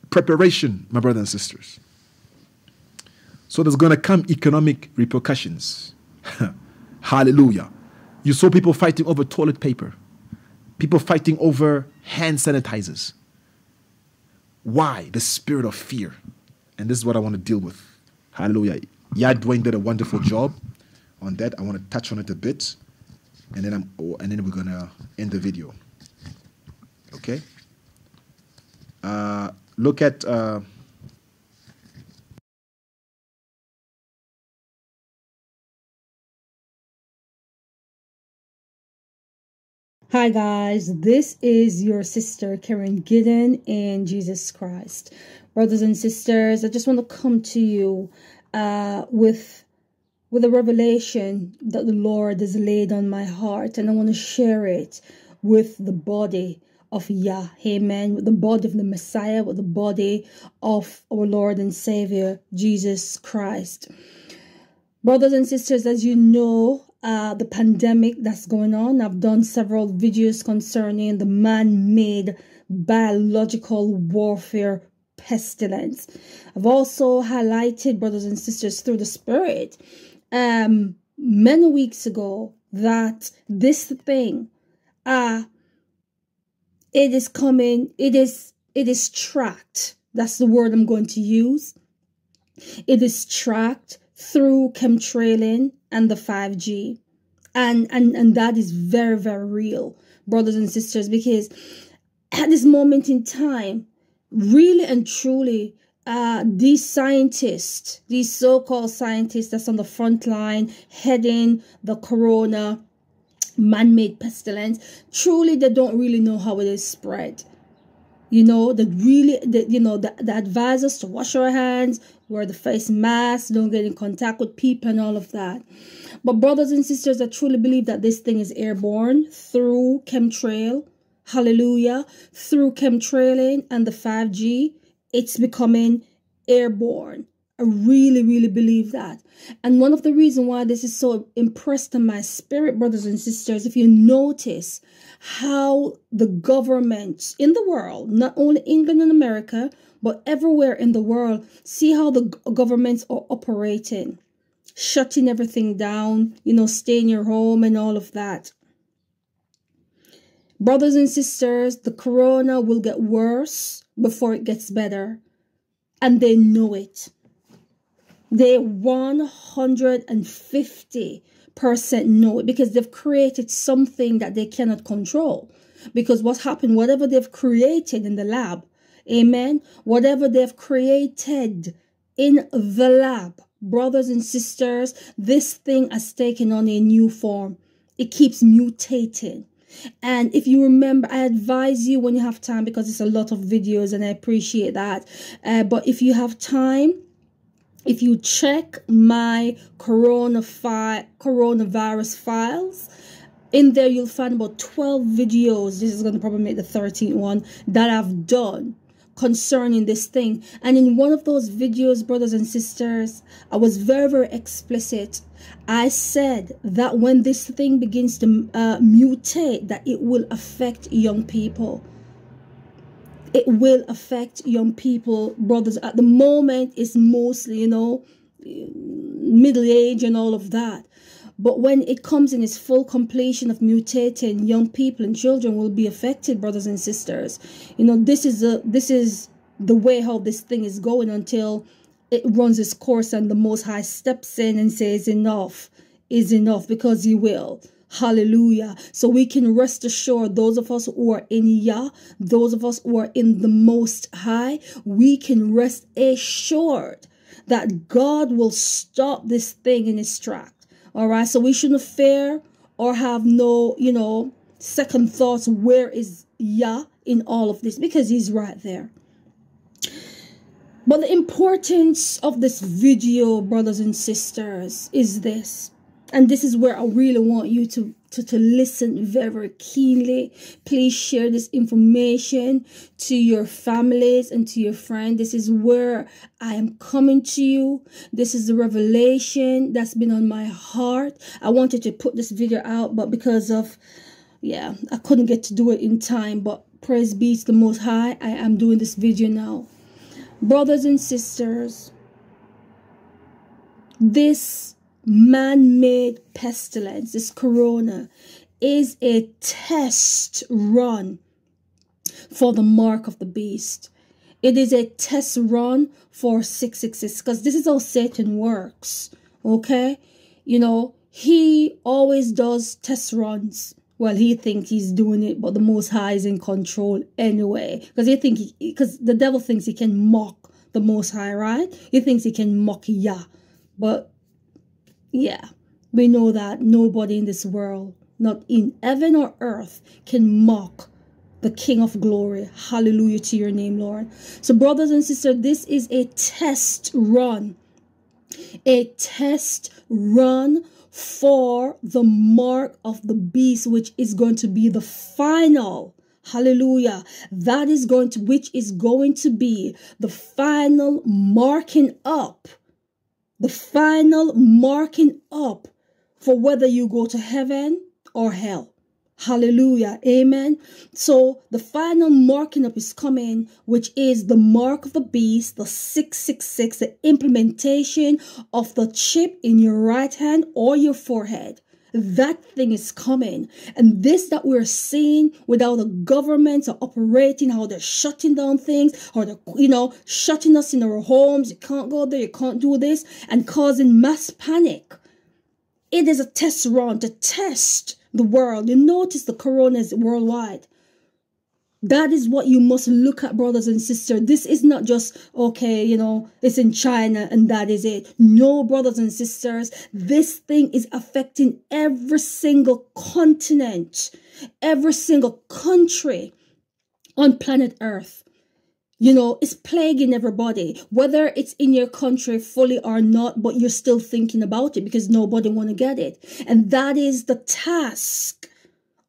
[SPEAKER 10] Preparation, my brothers and sisters. So there's going to come economic repercussions. [LAUGHS] Hallelujah. You saw people fighting over toilet paper, people fighting over hand sanitizers. Why? The spirit of fear. And this is what I want to deal with. Hallelujah. Yeah, Dwayne did a wonderful job on that. I want to touch on it a bit. And then I'm and then we're gonna end the video. Okay? Uh, look at uh,
[SPEAKER 11] Hi, guys. This is your sister, Kerry-Ann Gidden, in Jesus Christ. Brothers and sisters, I just want to come to you uh, with with a revelation that the Lord has laid on my heart, and I want to share it with the body of Yah. Amen. With the body of the Messiah, with the body of our Lord and Savior, Jesus Christ. Brothers and sisters, as you know, uh, the pandemic that's going on, I've done several videos concerning the man made biological warfare pestilence. I've also highlighted, brothers and sisters, through the Spirit, um, many weeks ago, that this thing, uh, it is coming, it is, it is tracked. That's the word I'm going to use. It is tracked through chemtrailing and the 5G. And, and, and that is very, very real, brothers and sisters, because at this moment in time, really and truly, uh, these scientists, these so-called scientists that's on the front line heading the corona man-made pestilence, truly they don't really know how it is spread. You know, the really, the, you know, the, the advise us to wash our hands, wear the face mask, don't get in contact with people and all of that. But brothers and sisters, I truly believe that this thing is airborne through chemtrail, hallelujah, through chemtrailing and the 5G, it's becoming airborne. I really, really believe that. And one of the reasons why this is so impressed on my spirit, brothers and sisters, if you notice how the governments in the world, not only England and America, but everywhere in the world, see how the governments are operating, shutting everything down, you know, stay in your home and all of that. Brothers and sisters, the corona will get worse before it gets better. And they know it. They 150% know it because they've created something that they cannot control. Because what's happened, whatever they've created in the lab, amen, whatever they've created in the lab, brothers and sisters, this thing has taken on a new form. It keeps mutating. And if you remember, I advise you when you have time because it's a lot of videos and I appreciate that. Uh, but if you have time, if you check my corona fi- coronavirus files, in there you'll find about 12 videos. This is going to probably make the 13th one that I've done concerning this thing. And in one of those videos, brothers and sisters, I was very, very explicit. I said that when this thing begins to uh, mutate, that it will affect young people it will affect young people, brothers. At the moment, it's mostly, you know, middle age and all of that. But when it comes in its full completion of mutating, young people and children will be affected, brothers and sisters. You know, this is a this is the way how this thing is going until it runs its course and the Most High steps in and says, "Enough is enough," because He will. Hallelujah. So we can rest assured, those of us who are in Yah, those of us who are in the Most High, we can rest assured that God will stop this thing in its track. All right. So we shouldn't fear or have no, you know, second thoughts. Where is Yah in all of this? Because He's right there. But the importance of this video, brothers and sisters, is this and this is where I really want you to, to, to listen very, keenly. Please share this information to your families and to your friends. This is where I am coming to you. This is the revelation that's been on my heart. I wanted to put this video out, but because of, yeah, I couldn't get to do it in time. But praise be to the Most High, I am doing this video now. Brothers and sisters, this man made pestilence, this corona, is a test run for the mark of the beast. It is a test run for 666 because this is how Satan works. Okay? You know, he always does test runs. Well, he thinks he's doing it, but the Most High is in control anyway. Because he think because the devil thinks he can mock the Most High, right? He thinks he can mock Yah, but yeah, we know that nobody in this world, not in heaven or earth, can mock the King of glory. Hallelujah to your name, Lord. So, brothers and sisters, this is a test run. A test run for the mark of the beast, which is going to be the final, Hallelujah. That is going to, which is going to be the final marking up, the final marking up for whether you go to heaven or hell. Hallelujah. Amen. So the final marking up is coming, which is the mark of the beast, the 666, the implementation of the chip in your right hand or your forehead. That thing is coming. And this that we're seeing with how the governments are operating, how they're shutting down things, or they're, you know, shutting us in our homes. You can't go there, you can't do this, and causing mass panic. It is a test run to test the world. You notice the corona is worldwide. That is what you must look at, brothers and sisters. This is not just, okay, you know, it's in China and that is it. No, brothers and sisters, this thing is affecting every single continent, every single country on planet Earth. You know, it's plaguing everybody, whether it's in your country fully or not, but you're still thinking about it because nobody want to get it. And that is the task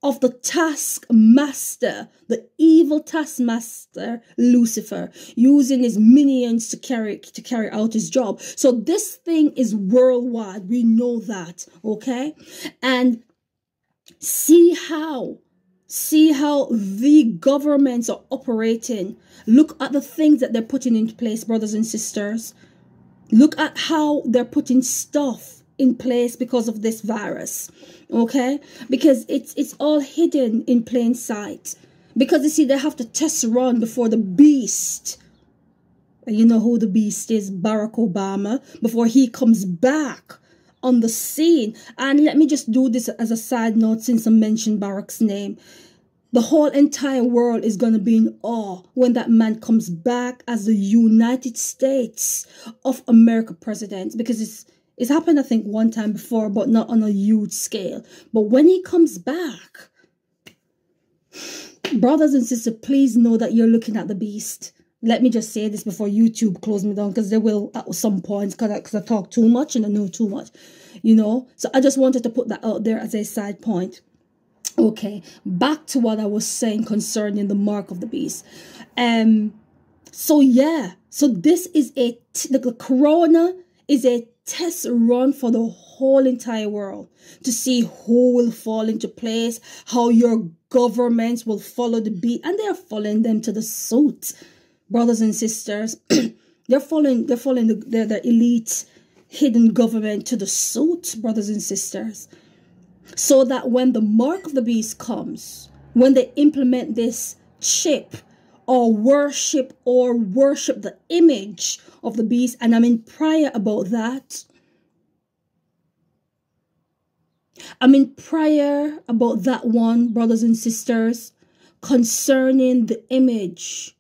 [SPEAKER 11] of the taskmaster, the evil taskmaster Lucifer, using his minions to carry to carry out his job. So this thing is worldwide. We know that, okay? And see how see how the governments are operating. Look at the things that they're putting into place, brothers and sisters. Look at how they're putting stuff in place because of this virus. Okay? Because it's it's all hidden in plain sight. Because you see, they have to test run before the beast. And you know who the beast is, Barack Obama, before he comes back on the scene. And let me just do this as a side note since I mentioned Barack's name. The whole entire world is going to be in awe when that man comes back as the United States of America president because it's it's happened I think one time before but not on a huge scale. But when he comes back, brothers and sisters, please know that you're looking at the beast. Let me just say this before YouTube close me down because they will at some point because I, I talk too much and I know too much, you know. So I just wanted to put that out there as a side point. Okay, back to what I was saying concerning the mark of the beast. Um, so yeah, so this is a the, the corona is a test run for the whole entire world to see who will fall into place, how your governments will follow the beat, and they're following them to the suit, brothers and sisters. [CLEARS THROAT] they're following they're following the, the, the elite hidden government to the suit, brothers and sisters. So that when the mark of the beast comes, when they implement this chip or worship or worship the image of the beast, and I'm in prayer about that. I'm in prayer about that one, brothers and sisters, concerning the image.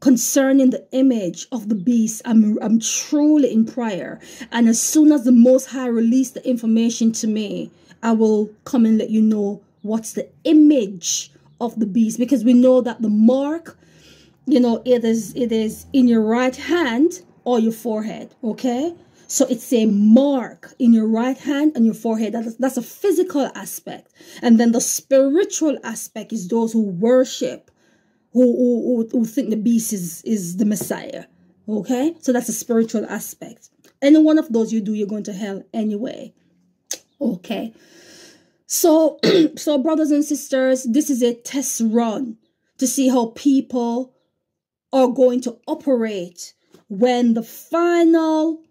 [SPEAKER 11] Concerning the image of the beast, I'm, I'm truly in prayer. And as soon as the Most High release the information to me, I will come and let you know what's the image of the beast because we know that the mark you know it is it is in your right hand or your forehead okay? So it's a mark in your right hand and your forehead. That's, that's a physical aspect. And then the spiritual aspect is those who worship who, who, who think the beast is is the messiah okay? So that's a spiritual aspect. Any one of those you do you're going to hell anyway okay so, [CLEARS THROAT] so brothers and sisters, this is a test run to see how people are going to operate when the final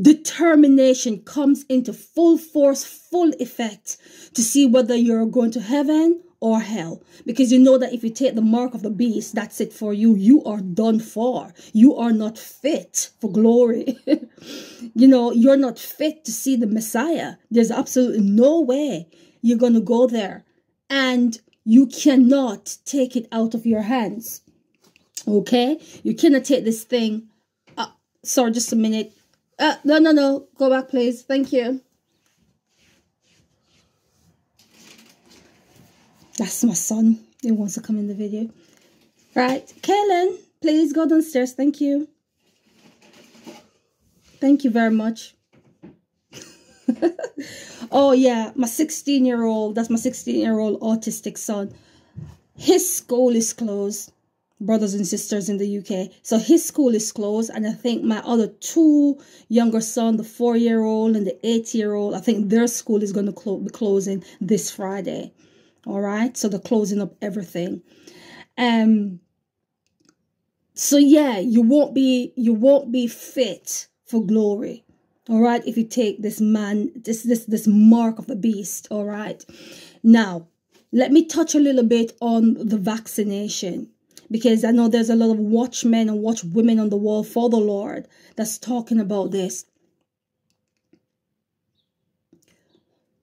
[SPEAKER 11] determination comes into full force, full effect to see whether you're going to heaven or hell. Because you know that if you take the mark of the beast, that's it for you. You are done for. You are not fit for glory. [LAUGHS] you know, you're not fit to see the Messiah. There's absolutely no way you're going to go there. And you cannot take it out of your hands. Okay? You cannot take this thing. Uh, sorry, just a minute. Uh, no, no, no. Go back, please. Thank you. That's my son. He wants to come in the video. Right. Kaylin, please go downstairs. Thank you. Thank you very much. [LAUGHS] oh, yeah. My 16 year old, that's my 16 year old autistic son. his school is closed brothers and sisters in the UK. So his school is closed, and I think my other two younger son, the four-year-old and the eight-year-old, I think their school is going to clo- be closing this Friday. All right, so they're closing up everything. Um. So yeah, you won't be you won't be fit for glory. All right, if you take this man, this this this mark of the beast. All right. Now, let me touch a little bit on the vaccination because I know there's a lot of watchmen and watchwomen on the wall for the Lord that's talking about this.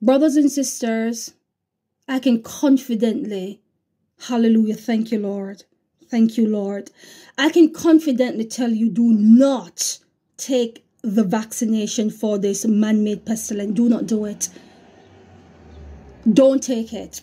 [SPEAKER 11] Brothers and sisters, I can confidently, hallelujah, thank you, Lord. Thank you, Lord. I can confidently tell you do not take the vaccination for this man made pestilence. Do not do it. Don't take it.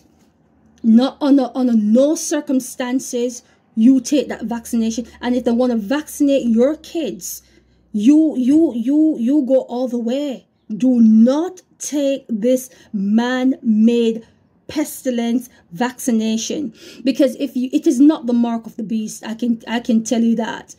[SPEAKER 11] Not under, under no circumstances you take that vaccination and if they want to vaccinate your kids you you you you go all the way do not take this man-made pestilence vaccination because if you it is not the mark of the beast i can i can tell you that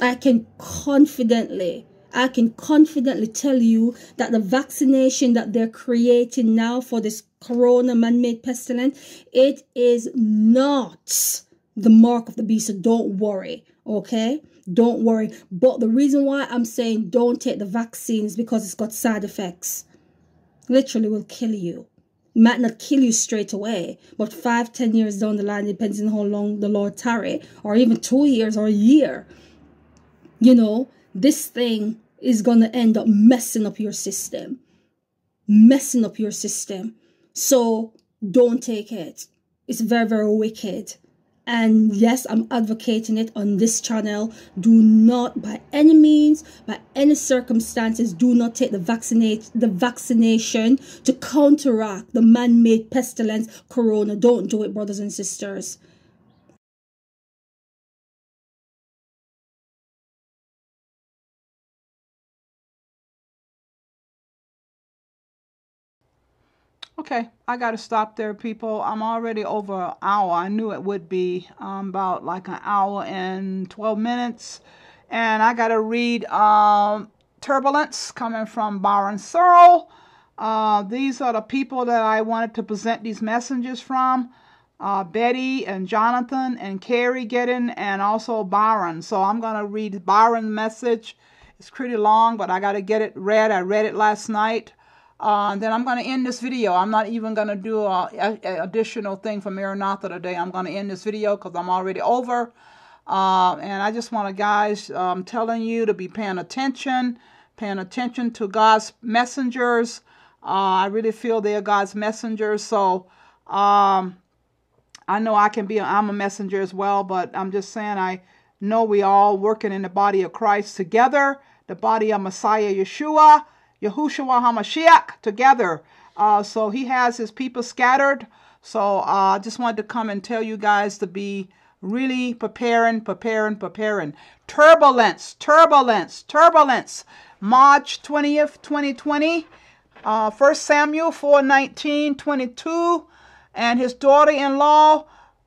[SPEAKER 11] i can confidently I can confidently tell you that the vaccination that they're creating now for this corona man-made pestilence, it is not the mark of the beast. So don't worry, okay? Don't worry. But the reason why I'm saying don't take the vaccines because it's got side effects. Literally will kill you. Might not kill you straight away, but five, ten years down the line, depends on how long the Lord tarry, or even two years or a year. You know, this thing is gonna end up messing up your system. Messing up your system. So don't take it. It's very, very wicked. And yes, I'm advocating it on this channel. Do not, by any means, by any circumstances, do not take the vaccinate the vaccination to counteract the man-made pestilence, corona. Don't do it, brothers and sisters.
[SPEAKER 1] Okay, I got to stop there, people. I'm already over an hour. I knew it would be um, about like an hour and 12 minutes. And I got to read um, Turbulence coming from Byron Searle. Uh, these are the people that I wanted to present these messages from. Uh, Betty and Jonathan and Kerry Gidden and also Byron. So I'm going to read Byron's message. It's pretty long, but I got to get it read. I read it last night. Uh, then I'm going to end this video. I'm not even going to do a, a, a, additional thing for Maranatha today. I'm going to end this video because I'm already over. Uh, and I just want to, guys, um, telling you to be paying attention, paying attention to God's messengers. Uh, I really feel they're God's messengers. So um, I know I can be, i I'm a messenger as well, but I'm just saying I know we all working in the body of Christ together, the body of Messiah Yeshua. Yahushua HaMashiach together. Uh, so he has his people scattered. So uh, I uh, just wanted to come and tell you guys to be really preparing, preparing, preparing. Turbulence, turbulence, turbulence. March 20th, 2020. Uh, 1 Samuel 4 19, 22. And his daughter in law,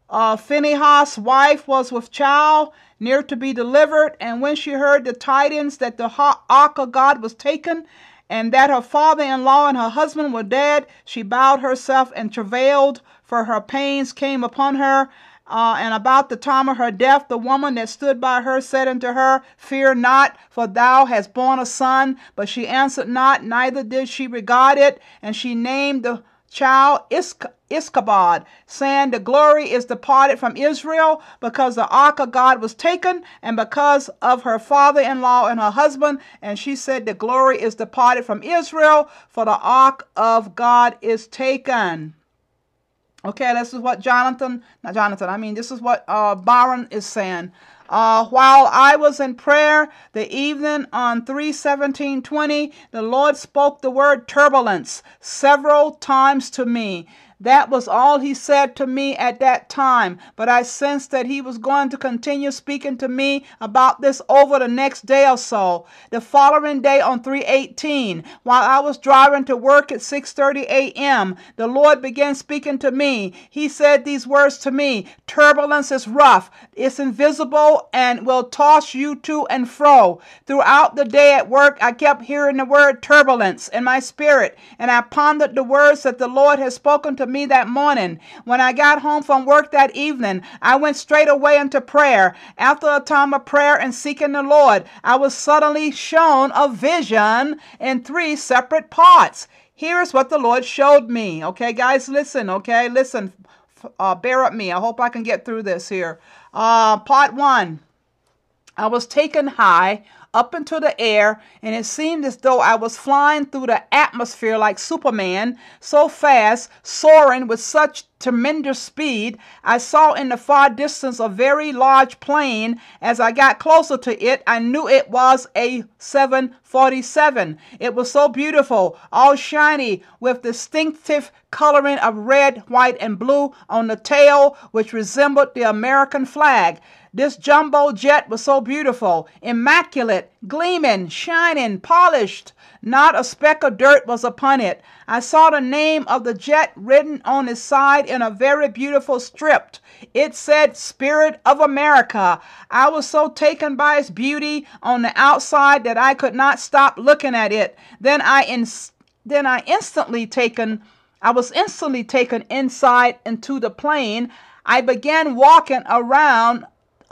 [SPEAKER 1] uh, Phinehas' wife, was with child, near to be delivered. And when she heard the tidings that the ark of God was taken, and that her father in law and her husband were dead, she bowed herself and travailed, for her pains came upon her. Uh, and about the time of her death, the woman that stood by her said unto her, Fear not, for thou hast borne a son. But she answered not, neither did she regard it. And she named the child Isk- Ichabod, saying, The glory is departed from Israel because the ark of God was taken, and because of her father in law and her husband. And she said, The glory is departed from Israel, for the ark of God is taken. Okay, this is what Jonathan, not Jonathan, I mean, this is what uh, Byron is saying. Uh, while I was in prayer the evening on 31720, the Lord spoke the word turbulence several times to me. That was all he said to me at that time, but I sensed that he was going to continue speaking to me about this over the next day or so. The following day on 318, while I was driving to work at 6:30 a.m., the Lord began speaking to me. He said these words to me, turbulence is rough, it's invisible and will toss you to and fro. Throughout the day at work, I kept hearing the word turbulence in my spirit, and I pondered the words that the Lord had spoken to me that morning. When I got home from work that evening, I went straight away into prayer. After a time of prayer and seeking the Lord, I was suddenly shown a vision in three separate parts. Here's what the Lord showed me. Okay, guys, listen. Okay, listen. Uh, bear up me. I hope I can get through this here. Uh, part one. I was taken high up into the air, and it seemed as though I was flying through the atmosphere like Superman, so fast, soaring with such tremendous speed. I saw in the far distance a very large plane. As I got closer to it, I knew it was a 747. It was so beautiful, all shiny, with distinctive coloring of red, white, and blue on the tail, which resembled the American flag. This jumbo jet was so beautiful, immaculate, gleaming, shining, polished. Not a speck of dirt was upon it. I saw the name of the jet written on its side in a very beautiful strip. It said Spirit of America. I was so taken by its beauty on the outside that I could not stop looking at it. Then I ins- then I instantly taken I was instantly taken inside into the plane. I began walking around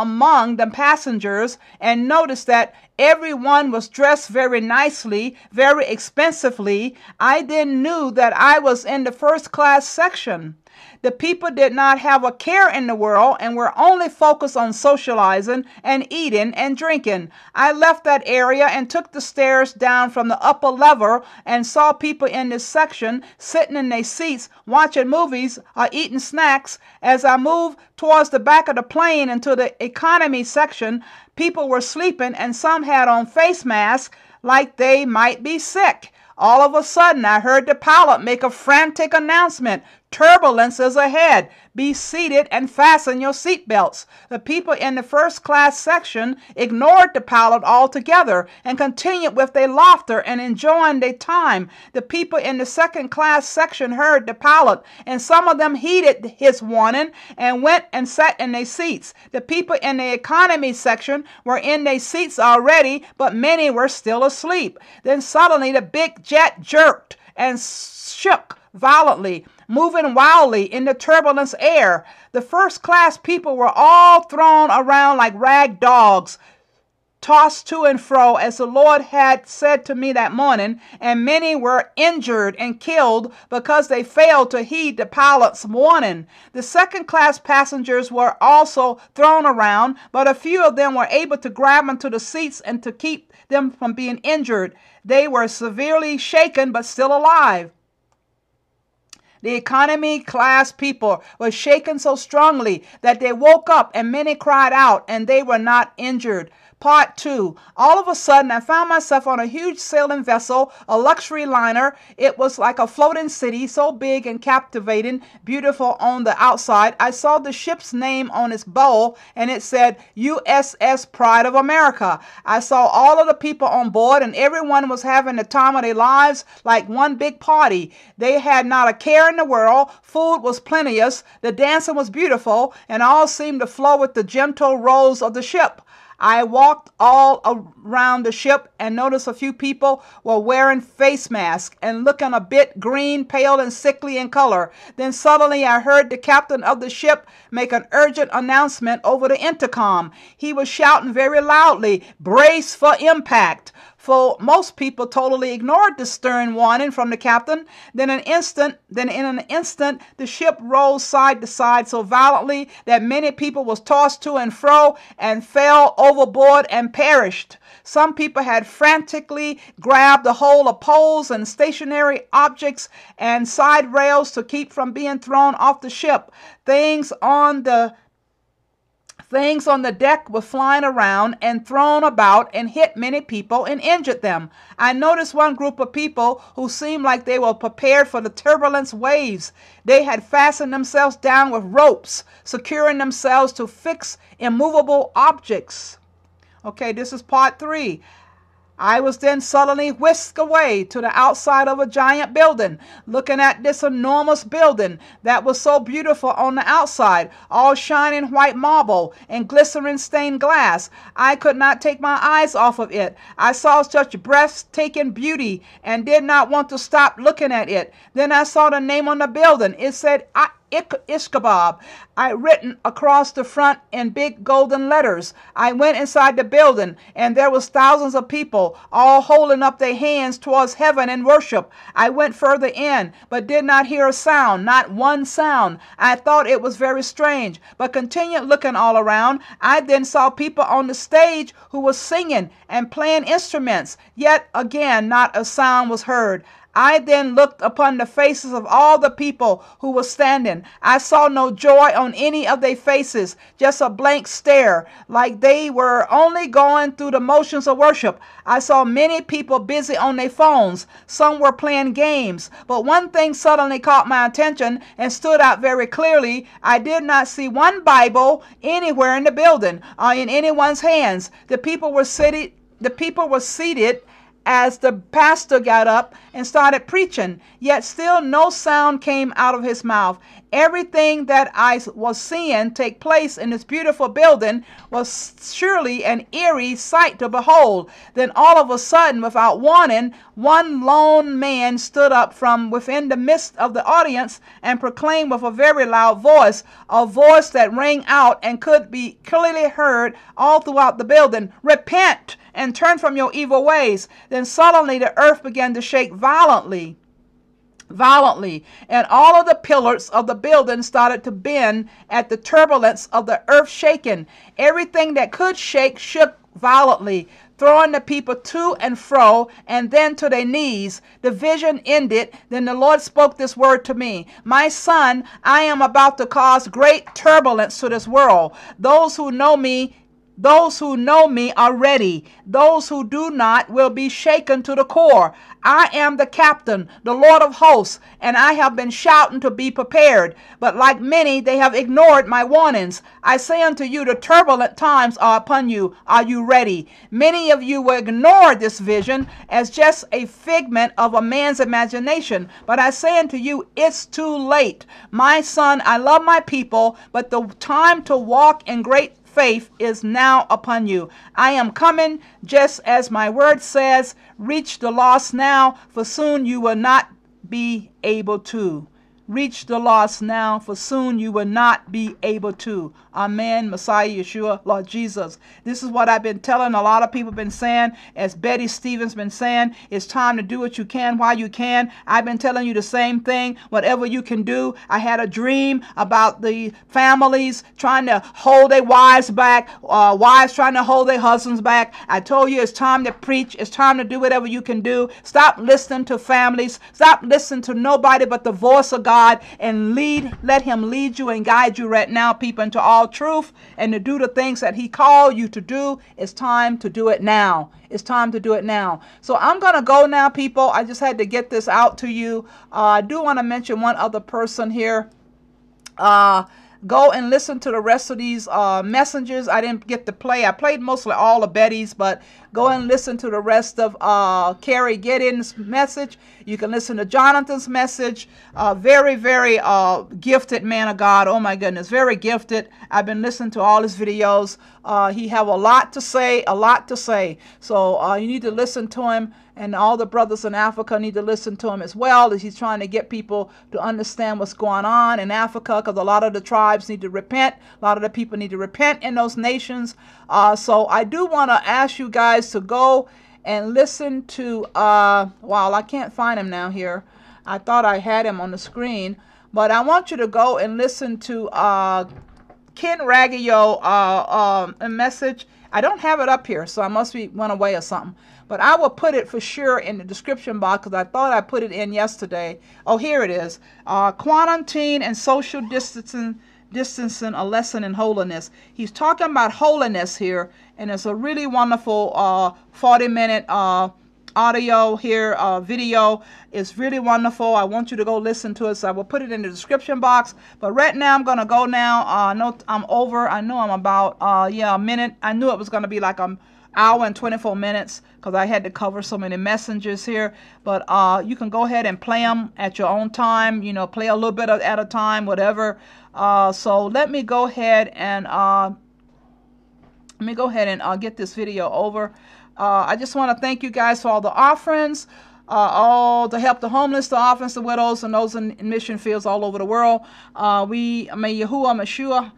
[SPEAKER 1] among the passengers and noticed that everyone was dressed very nicely, very expensively. I then knew that I was in the first class section. The people did not have a care in the world and were only focused on socializing and eating and drinking. I left that area and took the stairs down from the upper level and saw people in this section sitting in their seats watching movies or eating snacks. As I moved towards the back of the plane into the economy section, people were sleeping and some had on face masks like they might be sick. All of a sudden, I heard the pilot make a frantic announcement Turbulence is ahead. Be seated and fasten your seatbelts. The people in the first class section ignored the pilot altogether and continued with their laughter and enjoying their time. The people in the second class section heard the pilot, and some of them heeded his warning and went and sat in their seats. The people in the economy section were in their seats already, but many were still asleep. Then suddenly the big jet jerked and shook violently moving wildly in the turbulence air. The first class people were all thrown around like rag dogs, tossed to and fro as the Lord had said to me that morning, and many were injured and killed because they failed to heed the pilot's warning. The second class passengers were also thrown around, but a few of them were able to grab onto the seats and to keep them from being injured. They were severely shaken but still alive. The economy class people were shaken so strongly that they woke up and many cried out and they were not injured. Part two. All of a sudden, I found myself on a huge sailing vessel, a luxury liner. It was like a floating city, so big and captivating, beautiful on the outside. I saw the ship's name on its bow, and it said USS Pride of America. I saw all of the people on board, and everyone was having the time of their lives like one big party. They had not a care in the world. Food was plenteous. The dancing was beautiful, and all seemed to flow with the gentle rolls of the ship. I walked all around the ship and noticed a few people were wearing face masks and looking a bit green, pale, and sickly in color. Then suddenly I heard the captain of the ship make an urgent announcement over the intercom. He was shouting very loudly, Brace for impact for most people totally ignored the stern warning from the captain. Then an instant, then in an instant, the ship rolled side to side so violently that many people was tossed to and fro and fell overboard and perished. Some people had frantically grabbed the hold of poles and stationary objects and side rails to keep from being thrown off the ship. Things on the Things on the deck were flying around and thrown about and hit many people and injured them. I noticed one group of people who seemed like they were prepared for the turbulence waves. They had fastened themselves down with ropes, securing themselves to fix immovable objects. Okay, this is part three. I was then suddenly whisked away to the outside of a giant building, looking at this enormous building that was so beautiful on the outside, all shining white marble and glistening stained glass. I could not take my eyes off of it. I saw such breathtaking beauty and did not want to stop looking at it. Then I saw the name on the building. It said, I Ishkabab. I written across the front in big golden letters. I went inside the building and there was thousands of people all holding up their hands towards heaven in worship. I went further in but did not hear a sound, not one sound. I thought it was very strange, but continued looking all around. I then saw people on the stage who were singing and playing instruments, yet again not a sound was heard. I then looked upon the faces of all the people who were standing. I saw no joy on any of their faces, just a blank stare, like they were only going through the motions of worship. I saw many people busy on their phones. Some were playing games. But one thing suddenly caught my attention and stood out very clearly. I did not see one Bible anywhere in the building or in anyone's hands. The people were seated. The people were seated as the pastor got up and started preaching, yet still no sound came out of his mouth. Everything that I was seeing take place in this beautiful building was surely an eerie sight to behold. Then, all of a sudden, without warning, one lone man stood up from within the midst of the audience and proclaimed with a very loud voice, a voice that rang out and could be clearly heard all throughout the building Repent! And turn from your evil ways. Then suddenly the earth began to shake violently. Violently, and all of the pillars of the building started to bend at the turbulence of the earth shaking. Everything that could shake shook violently, throwing the people to and fro and then to their knees. The vision ended. Then the Lord spoke this word to me My son, I am about to cause great turbulence to this world. Those who know me those who know me are ready. Those who do not will be shaken to the core. I am the captain, the Lord of hosts, and I have been shouting to be prepared. But like many, they have ignored my warnings. I say unto you, the turbulent times are upon you. Are you ready? Many of you will ignore this vision as just a figment of a man's imagination. But I say unto you, it's too late. My son, I love my people, but the time to walk in great faith is now upon you. I am coming just as my word says. Reach the lost now, for soon you will not be able to. Reach the lost now, for soon you will not be able to. Amen. Messiah Yeshua, Lord Jesus. This is what I've been telling a lot of people been saying, as Betty Stevens been saying, it's time to do what you can while you can. I've been telling you the same thing, whatever you can do. I had a dream about the families trying to hold their wives back, uh, wives trying to hold their husbands back. I told you it's time to preach. It's time to do whatever you can do. Stop listening to families. Stop listening to nobody but the voice of God and lead, let him lead you and guide you right now, people, into all truth and to do the things that He called you to do. It's time to do it now. It's time to do it now. So I'm going to go now, people. I just had to get this out to you. Uh, I do want to mention one other person here. Uh, go and listen to the rest of these uh, messengers. I didn't get to play. I played mostly all of Betty's, but go and listen to the rest of uh, Kerry Gidden's message. You can listen to Jonathan's message. Uh, very, very uh, gifted man of God. Oh my goodness, very gifted. I've been listening to all his videos. Uh, he have a lot to say, a lot to say. So uh, you need to listen to him and all the brothers in Africa need to listen to him as well as he's trying to get people to understand what's going on in Africa because a lot of the tribes need to repent. A lot of the people need to repent in those nations. Uh, so I do want to ask you guys to go and listen to, uh, wow, I can't find him now here. I thought I had him on the screen, but I want you to go and listen to uh, Ken Raggio uh, um, a message. I don't have it up here, so I must be went away or something. But I will put it for sure in the description box because I thought I put it in yesterday. Oh, here it is. Uh, quarantine and social distancing distancing a lesson in holiness. He's talking about holiness here, and it's a really wonderful uh, 40 minute uh, audio here, uh, video. It's really wonderful. I want you to go listen to it. So I will put it in the description box. But right now, I'm gonna go now. Uh, I know I'm over. I know I'm about uh, yeah a minute. I knew it was gonna be like an hour and 24 minutes because I had to cover so many messengers here. But uh, you can go ahead and play them at your own time. You know, play a little bit at a time, whatever. Uh, so let me go ahead and uh, let me go ahead and uh, get this video over. Uh, I just want to thank you guys for all the offerings, uh, all to help the homeless, the orphans, the widows, and those in, mission fields all over the world. We may Yahuwah Meshua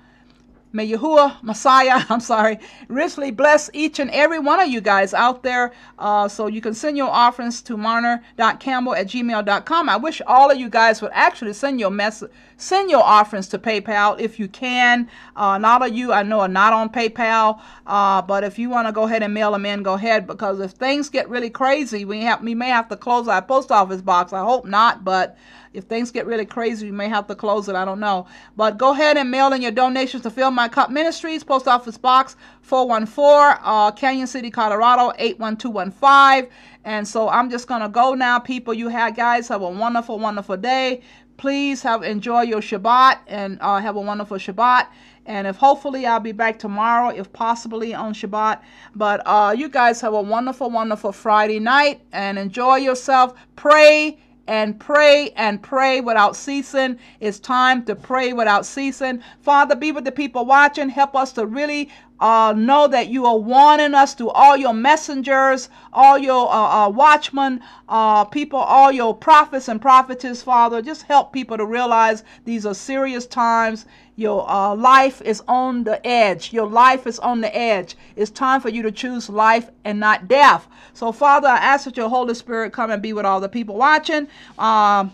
[SPEAKER 1] May Yahuwah, Messiah, [LAUGHS] I'm sorry, richly bless each and every one of you guys out there. Uh, so you can send your offerings to marner.campbell at gmail.com. I wish all of you guys would actually send your message, send your offerings to PayPal if you can. Uh, not of you I know are not on PayPal, uh, but if you want to go ahead and mail them in, go ahead because if things get really crazy, we have we may have to close our post office box. I hope not, but if things get really crazy, we may have to close it. I don't know. But go ahead and mail in your donations to Fill My Cup Ministries, Post Office Box 414, uh, Cañon City, Colorado 81215. And so I'm just gonna go now, people. You have guys have a wonderful, wonderful day. Please have enjoy your Shabbat and uh, have a wonderful Shabbat. And if hopefully I'll be back tomorrow, if possibly on Shabbat. But uh, you guys have a wonderful, wonderful Friday night and enjoy yourself. Pray and pray and pray without ceasing. It's time to pray without ceasing. Father, be with the people watching. Help us to really uh, know that you are warning us through all your messengers, all your uh, uh, watchmen, uh, people, all your prophets and prophetess, Father. Just help people to realize these are serious times. Your uh, life is on the edge. Your life is on the edge. It's time for you to choose life and not death. So, Father, I ask that your Holy Spirit come and be with all the people watching. Um,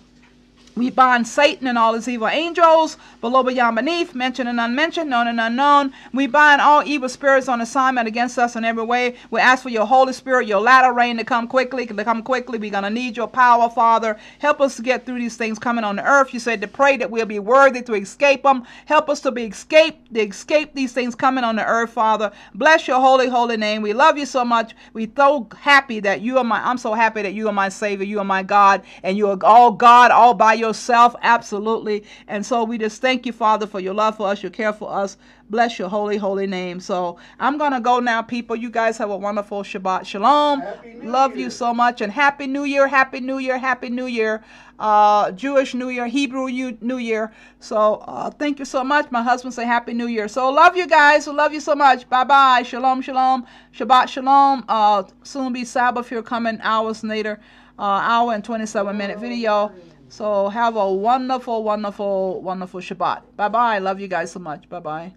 [SPEAKER 1] we bind Satan and all his evil angels, below, beyond, beneath, mentioned and unmentioned, known and unknown. We bind all evil spirits on assignment against us in every way. We ask for your Holy Spirit, your latter rain to come quickly, to come quickly. We're going to need your power, Father. Help us to get through these things coming on the earth. You said to pray that we'll be worthy to escape them. Help us to be escape, to escape these things coming on the earth, Father. Bless your holy, holy name. We love you so much. We so happy that you are my, I'm so happy that you are my Savior. You are my God, and you are all God all by yourself, absolutely. And so we just thank you, Father, for your love for us, your care for us. Bless your holy, holy name. So I'm going to go now, people. You guys have a wonderful Shabbat Shalom. Love you so much. And Happy New Year, Happy New Year, Happy New Year. Uh, Jewish New Year, Hebrew New Year. So uh, thank you so much. My husband say Happy New Year. So love you guys. Love you so much. Bye bye. Shalom, shalom. Shabbat Shalom. Uh, soon be Sabbath here coming hours later. Uh, hour and 27 minute video. So have a wonderful, wonderful, wonderful Shabbat. Bye bye. Love you guys so much. Bye bye.